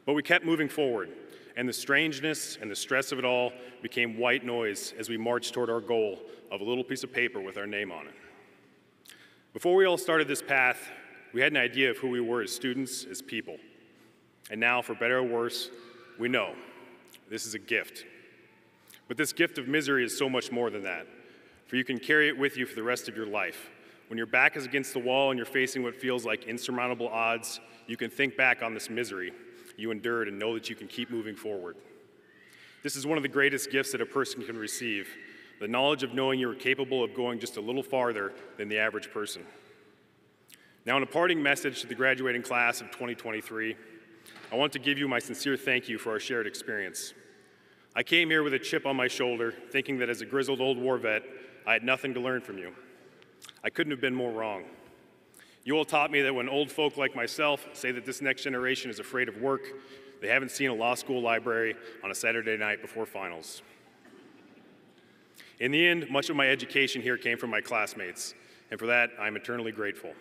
Speaker 7: But we kept moving forward, and the strangeness and the stress of it all became white noise as we marched toward our goal of a little piece of paper with our name on it. Before we all started this path, we had an idea of who we were as students, as people. And now, for better or worse, we know this is a gift. But this gift of misery is so much more than that, for you can carry it with you for the rest of your life. When your back is against the wall and you're facing what feels like insurmountable odds, you can think back on this misery you endured and know that you can keep moving forward. This is one of the greatest gifts that a person can receive the knowledge of knowing you are capable of going just a little farther than the average person. Now, in a parting message to the graduating class of 2023, I want to give you my sincere thank you for our shared experience. I came here with a chip on my shoulder, thinking that as a grizzled old war vet, I had nothing to learn from you. I couldn't have been more wrong. You all taught me that when old folk like myself say that this next generation is afraid of work, they haven't seen a law school library on a Saturday night before finals. In the end, much of my education here came from my classmates, and for that, I'm eternally grateful.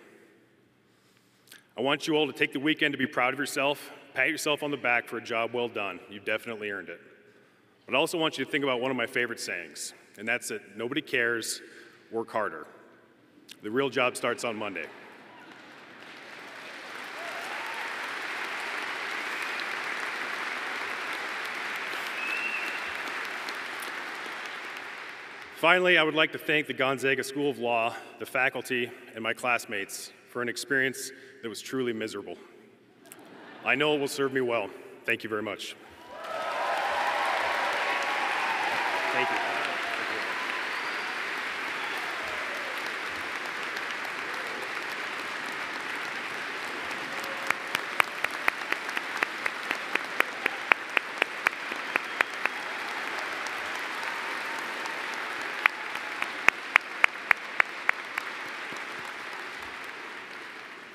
Speaker 7: I want you all to take the weekend to be proud of yourself, pat yourself on the back for a job well done. You've definitely earned it. But I also want you to think about one of my favorite sayings, and that's that nobody cares, work harder. The real job starts on Monday. Finally, I would like to thank the Gonzaga School of Law, the faculty, and my classmates for an experience that was truly miserable. I know it will serve me well. Thank you very much. Thank you.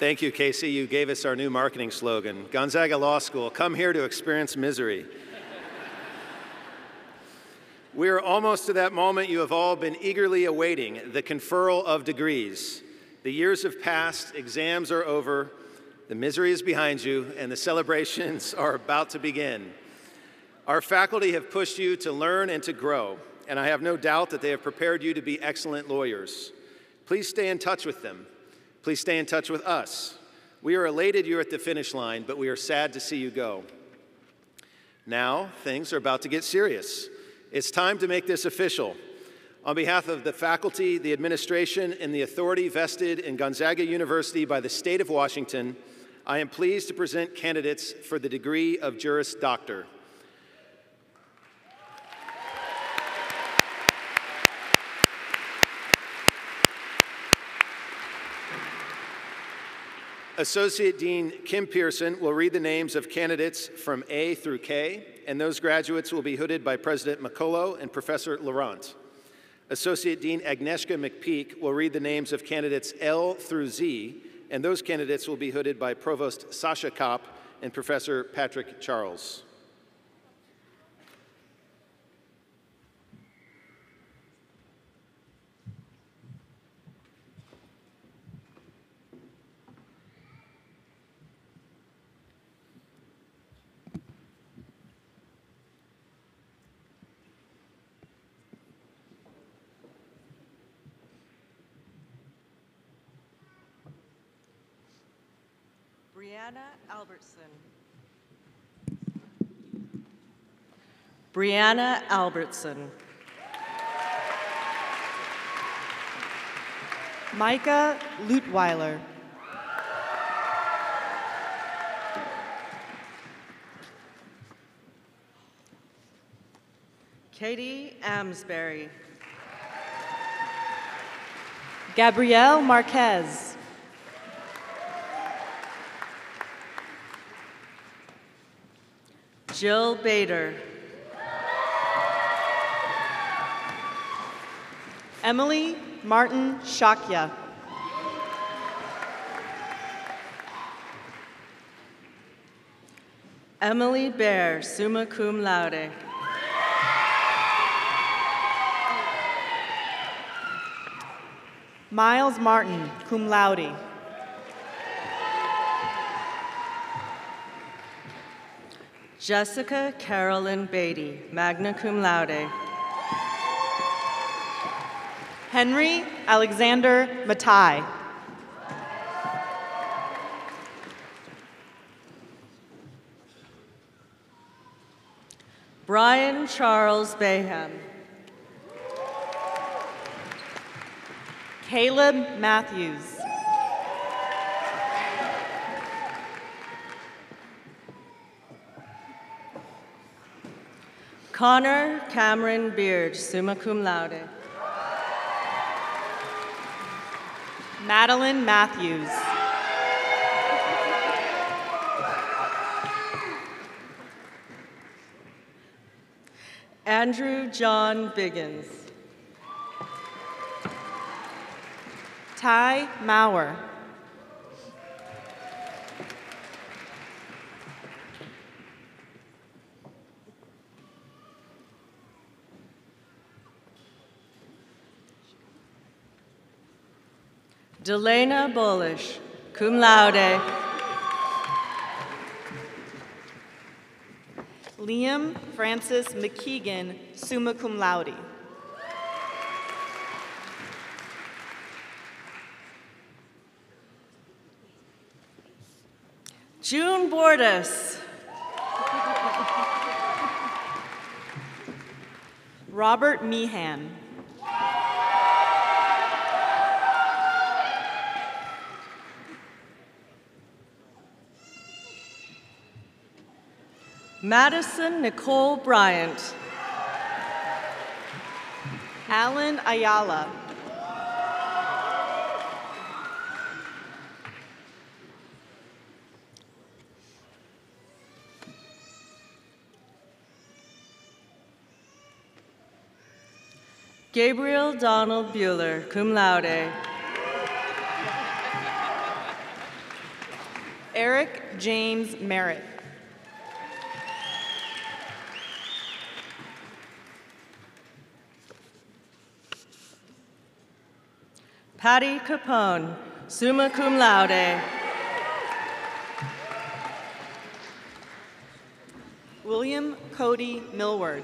Speaker 1: Thank you, Casey. You gave us our new marketing slogan Gonzaga Law School, come here to experience misery. we are almost to that moment you have all been eagerly awaiting the conferral of degrees. The years have passed, exams are over, the misery is behind you, and the celebrations are about to begin. Our faculty have pushed you to learn and to grow, and I have no doubt that they have prepared you to be excellent lawyers. Please stay in touch with them. Please stay in touch with us. We are elated you're at the finish line, but we are sad to see you go. Now, things are about to get serious. It's time to make this official. On behalf of the faculty, the administration, and the authority vested in Gonzaga University by the state of Washington, I am pleased to present candidates for the degree of Juris Doctor. Associate Dean Kim Pearson will read the names of candidates from A through K, and those graduates will be hooded by President McCulloh and Professor Laurent. Associate Dean Agnieszka McPeak will read the names of candidates L through Z, and those candidates will be hooded by Provost Sasha Kopp and Professor Patrick Charles.
Speaker 8: Brianna Albertson. Brianna Albertson.
Speaker 9: Micah Lutweiler.
Speaker 8: Katie Amsbury.
Speaker 9: Gabrielle Marquez.
Speaker 8: Jill Bader.
Speaker 9: Emily Martin Shakya.
Speaker 8: Emily Bear, summa cum laude.
Speaker 9: Miles Martin, cum laude.
Speaker 8: Jessica Carolyn Beatty, magna cum laude.
Speaker 9: Henry Alexander Matai.
Speaker 8: Brian Charles Bayham.
Speaker 9: Caleb Matthews.
Speaker 8: Connor Cameron Beard, summa cum laude.
Speaker 9: Madeline Matthews.
Speaker 8: Andrew John Biggins.
Speaker 9: Ty Maurer.
Speaker 8: Delana Bullish, cum laude.
Speaker 9: Liam Francis McKeegan, summa cum laude.
Speaker 8: June Bordas.
Speaker 9: Robert Meehan.
Speaker 8: Madison Nicole Bryant.
Speaker 9: Alan Ayala.
Speaker 8: Gabriel Donald Bueller, cum laude.
Speaker 9: Eric James Merritt.
Speaker 8: Patty Capone, summa cum laude.
Speaker 9: William Cody Millward.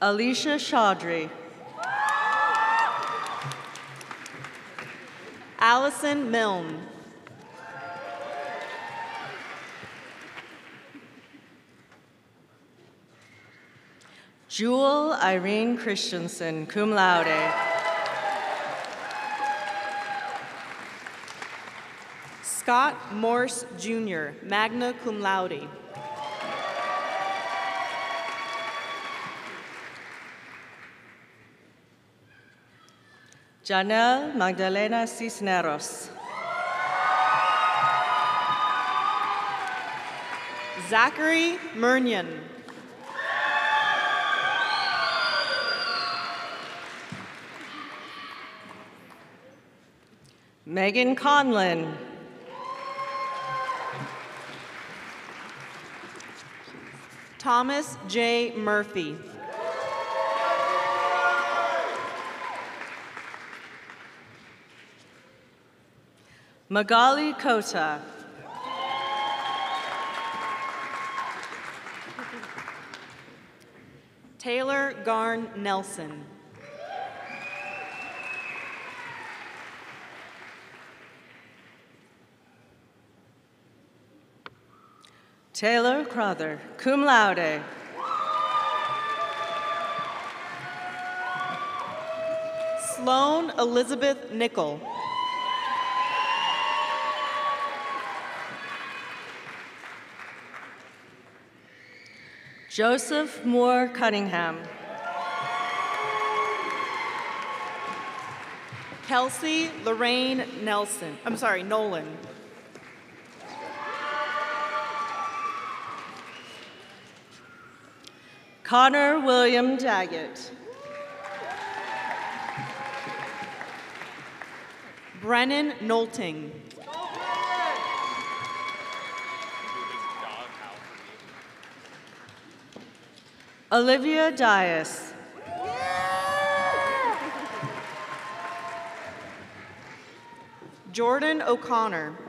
Speaker 8: Alicia Chaudry,
Speaker 9: Allison Milne.
Speaker 8: Jewel Irene Christensen, cum laude.
Speaker 9: Scott Morse Jr., magna cum laude.
Speaker 8: Janelle Magdalena Cisneros,
Speaker 9: Zachary Murnion.
Speaker 8: Megan Conlin,
Speaker 9: Thomas J. Murphy.
Speaker 8: Magali Kota,
Speaker 9: Taylor Garn Nelson.
Speaker 8: Taylor Crother, cum laude.
Speaker 9: Sloan Elizabeth Nickel.
Speaker 8: Joseph Moore Cunningham,
Speaker 9: Kelsey Lorraine Nelson. I'm sorry, Nolan.
Speaker 8: Connor William Daggett,
Speaker 9: Brennan Nolting.
Speaker 8: Olivia Dias,
Speaker 9: Jordan O'Connor.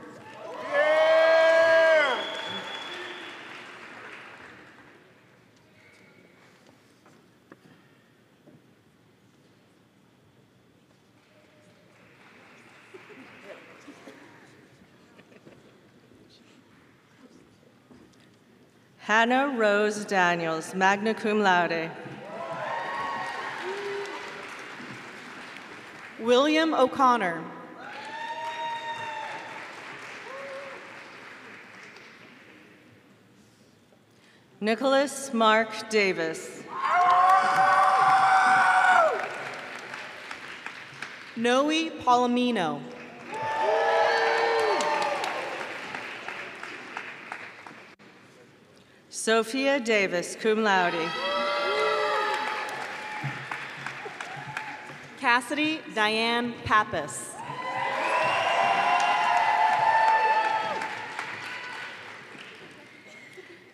Speaker 8: Hannah Rose Daniels, magna cum laude.
Speaker 9: William O'Connor.
Speaker 8: Nicholas Mark Davis,
Speaker 9: Noe Palomino.
Speaker 8: Sophia Davis, cum laude.
Speaker 9: Cassidy Diane Pappas.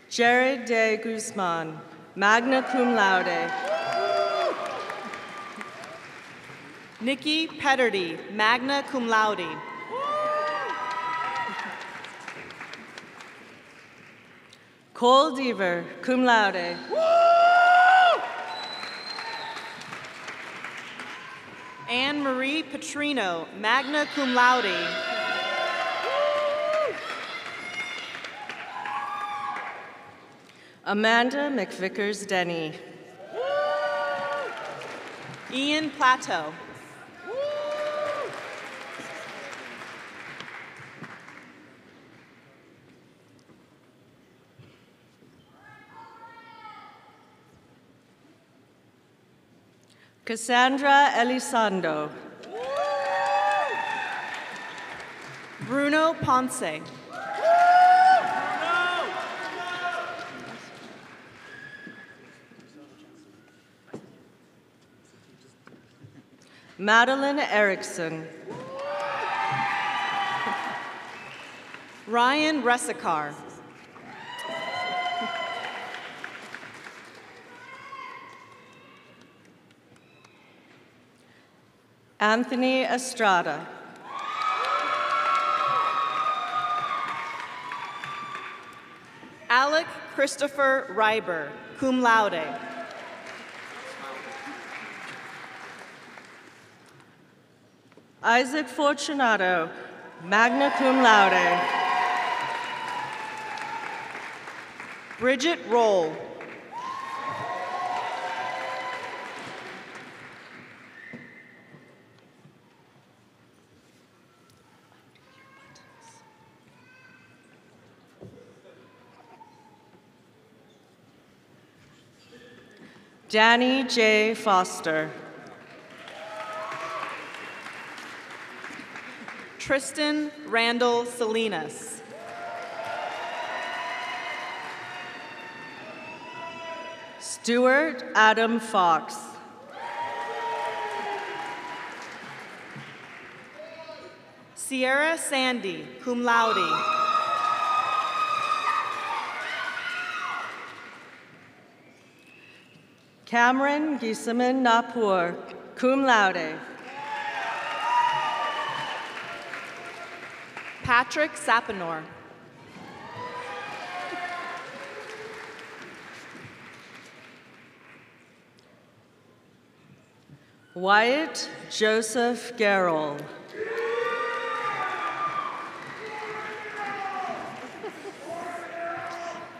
Speaker 8: Jared De Guzman, magna cum laude.
Speaker 9: Nikki Petterty, magna cum laude.
Speaker 8: Cole Deaver, cum laude.
Speaker 9: Anne Marie Petrino, magna cum laude.
Speaker 8: Amanda McVickers Denny,
Speaker 9: Ian Plateau.
Speaker 8: Cassandra Elizondo.
Speaker 9: Bruno Ponce.
Speaker 8: Madeline Erickson.
Speaker 9: Ryan Resikar.
Speaker 8: Anthony Estrada.
Speaker 9: Alec Christopher Reiber, cum laude.
Speaker 8: Isaac Fortunato, magna cum laude.
Speaker 9: Bridget Roll.
Speaker 8: Danny J. Foster.
Speaker 9: Tristan Randall Salinas.
Speaker 8: Stuart Adam Fox.
Speaker 9: Sierra Sandy, cum laude.
Speaker 8: Cameron Gisaman Napur, cum laude.
Speaker 9: Patrick Sapinor.
Speaker 8: Wyatt Joseph Garrell.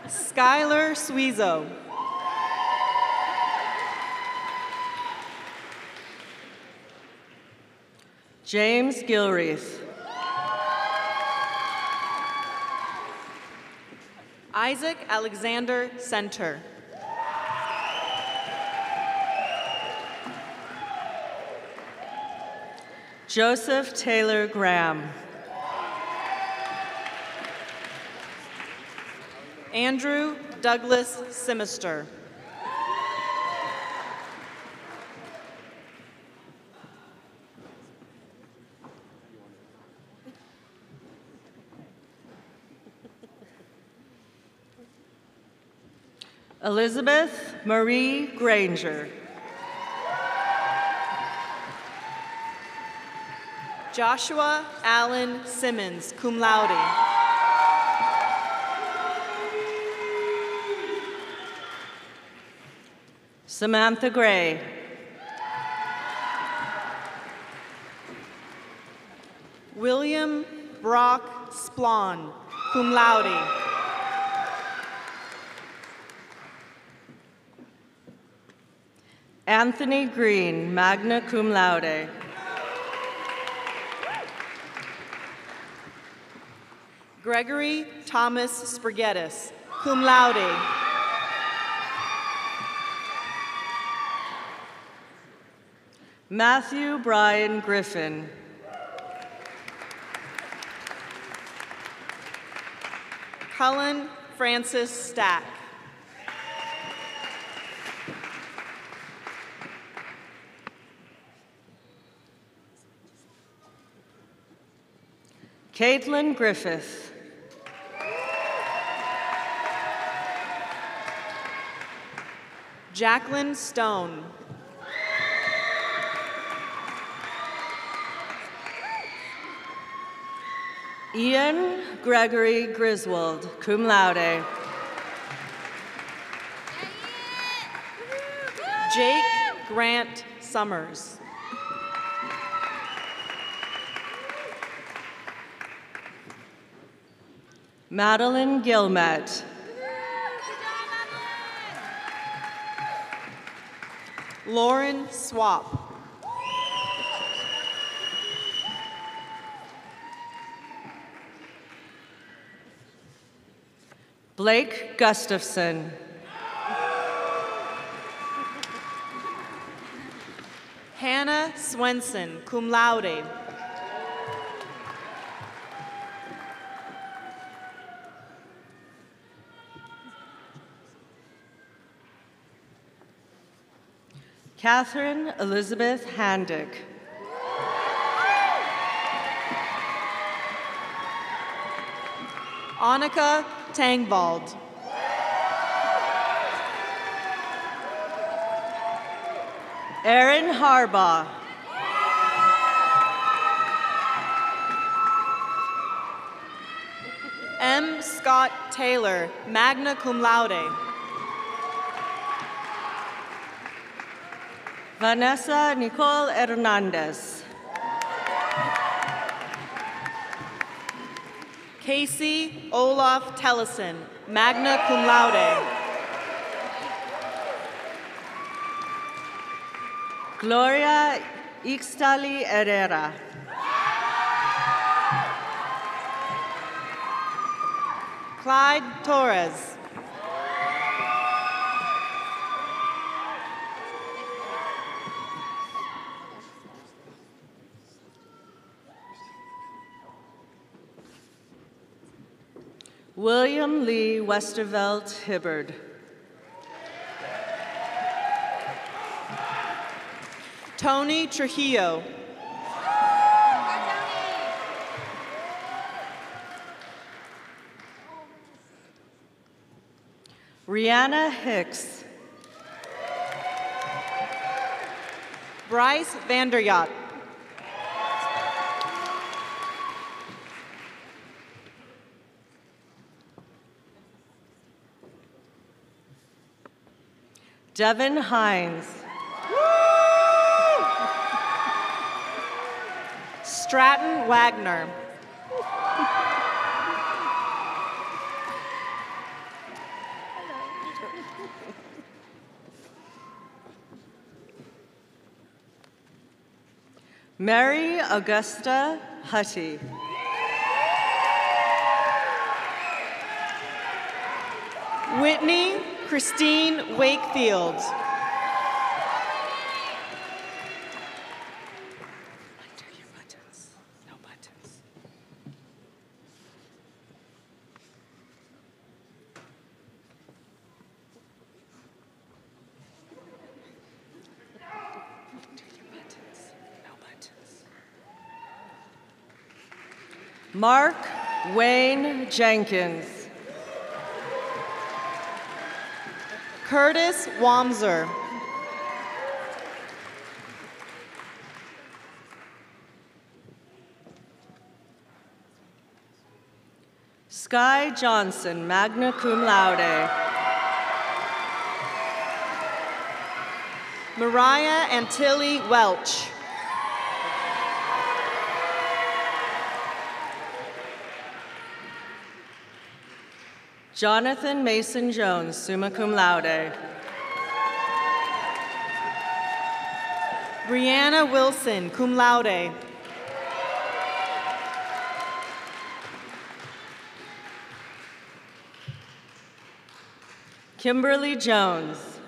Speaker 9: Skylar Suizo.
Speaker 8: James Gilreath.
Speaker 9: Isaac Alexander Center.
Speaker 8: Joseph Taylor Graham.
Speaker 9: Andrew Douglas Simister.
Speaker 8: Elizabeth Marie Granger.
Speaker 9: Joshua Allen Simmons, cum laude.
Speaker 8: Samantha Gray.
Speaker 9: William Brock Splon, cum laude.
Speaker 8: Anthony Green, magna cum laude.
Speaker 9: Gregory Thomas Spaghettis, cum laude.
Speaker 8: Matthew Brian Griffin.
Speaker 9: Cullen Francis Stack.
Speaker 8: Caitlin Griffith.
Speaker 9: Jacqueline Stone.
Speaker 8: Ian Gregory Griswold, cum laude.
Speaker 9: Jake Grant Summers.
Speaker 8: Madeline Gilmet.
Speaker 9: Lauren Swap.
Speaker 8: Blake Gustafson.
Speaker 9: Hannah Swenson, cum laude.
Speaker 8: Catherine Elizabeth Handick.
Speaker 9: Annika Tangvald.
Speaker 8: Erin Harbaugh.
Speaker 9: M. Scott Taylor, magna cum laude.
Speaker 8: Vanessa Nicole Hernandez.
Speaker 9: Casey Olaf Tellison, magna cum laude.
Speaker 8: Gloria Ixtali Herrera.
Speaker 9: Clyde Torres.
Speaker 8: William Lee Westervelt Hibbard.
Speaker 9: Tony Trujillo.
Speaker 8: Rihanna Hicks.
Speaker 9: Bryce Vanderyacht.
Speaker 8: Devin Hines.
Speaker 9: Stratton Wagner.
Speaker 8: Mary Augusta Hutty.
Speaker 9: Whitney Christine Wakefield.
Speaker 8: Mark Wayne Jenkins.
Speaker 9: Curtis Wamser.
Speaker 8: Sky Johnson, magna cum laude.
Speaker 9: Mariah Antilli Welch.
Speaker 8: Jonathan Mason Jones, summa cum laude.
Speaker 9: Brianna Wilson, cum laude.
Speaker 8: Kimberly Jones.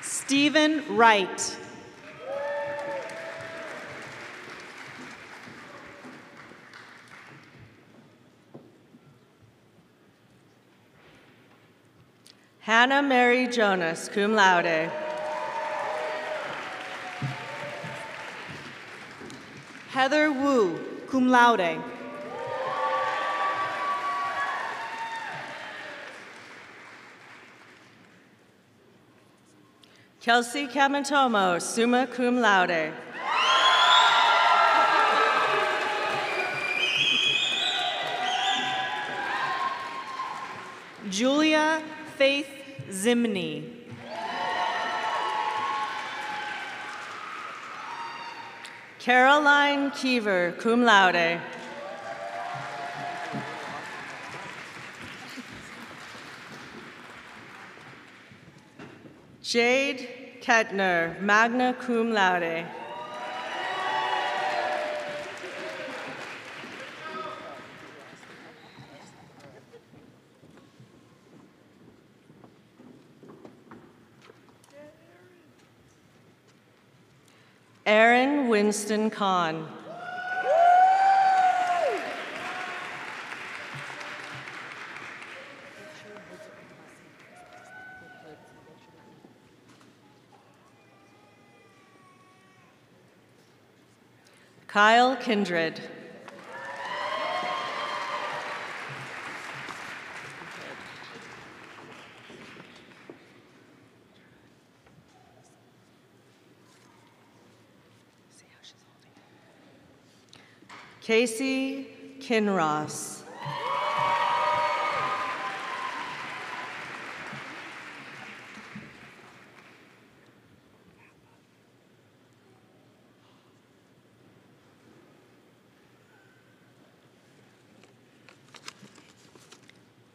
Speaker 9: Stephen Wright.
Speaker 8: Hannah Mary Jonas, cum laude.
Speaker 9: Heather Wu, cum laude.
Speaker 8: Kelsey Kamatomo, summa cum laude.
Speaker 9: Julia Faith Zimney.
Speaker 8: Caroline Keever, cum laude. Jade Kettner, magna cum laude. Winston Kahn. Kyle Kindred. Casey Kinross.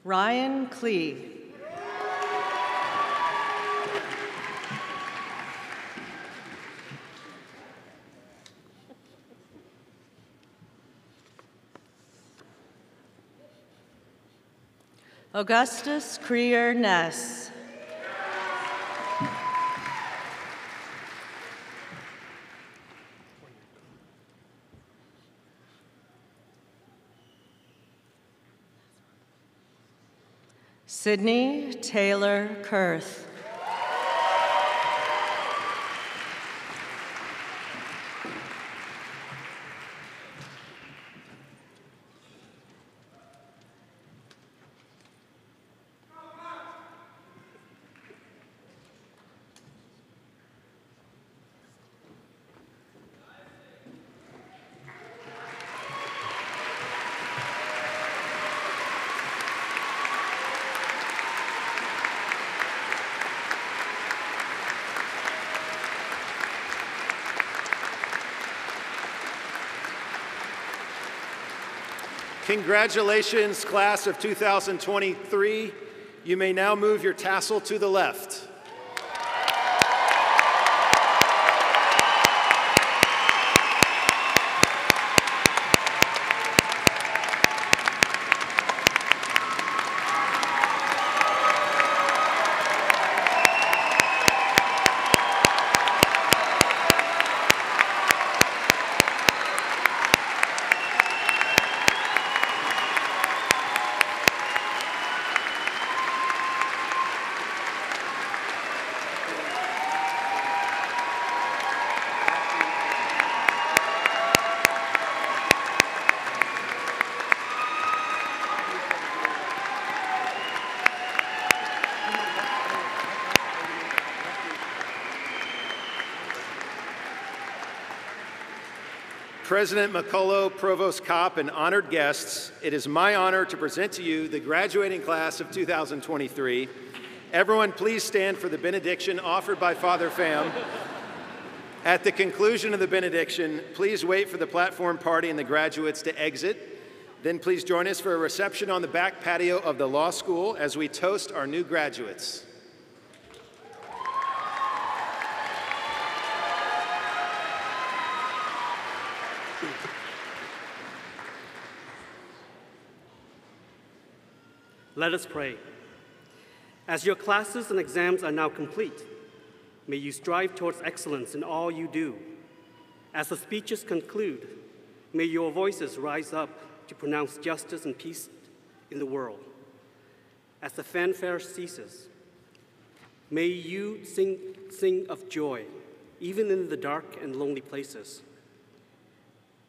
Speaker 8: Ryan Klee. Augustus Creer Ness. Sydney Taylor Kurth.
Speaker 1: Congratulations, class of 2023. You may now move your tassel to the left. President McCulloh, Provost Kopp, and honored guests, it is my honor to present to you the graduating class of 2023. Everyone, please stand for the benediction offered by Father Pham. At the conclusion of the benediction, please wait for the platform party and the graduates to exit. Then please join us for a reception on the back patio of the law school as we toast our new graduates.
Speaker 3: Let us pray. As your classes and exams are now complete, may you strive towards excellence in all you do. As the speeches conclude, may your voices rise up to pronounce justice and peace in the world. As the fanfare ceases, may you sing, sing of joy, even in the dark and lonely places.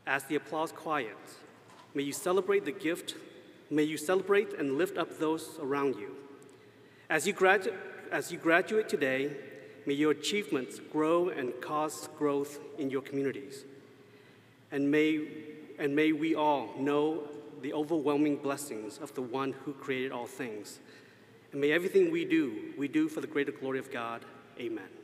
Speaker 3: As the applause quiets, may you celebrate the gift May you celebrate and lift up those around you. As you, gradu- as you graduate today, may your achievements grow and cause growth in your communities. And may, and may we all know the overwhelming blessings of the one who created all things. And may everything we do, we do for the greater glory of God. Amen.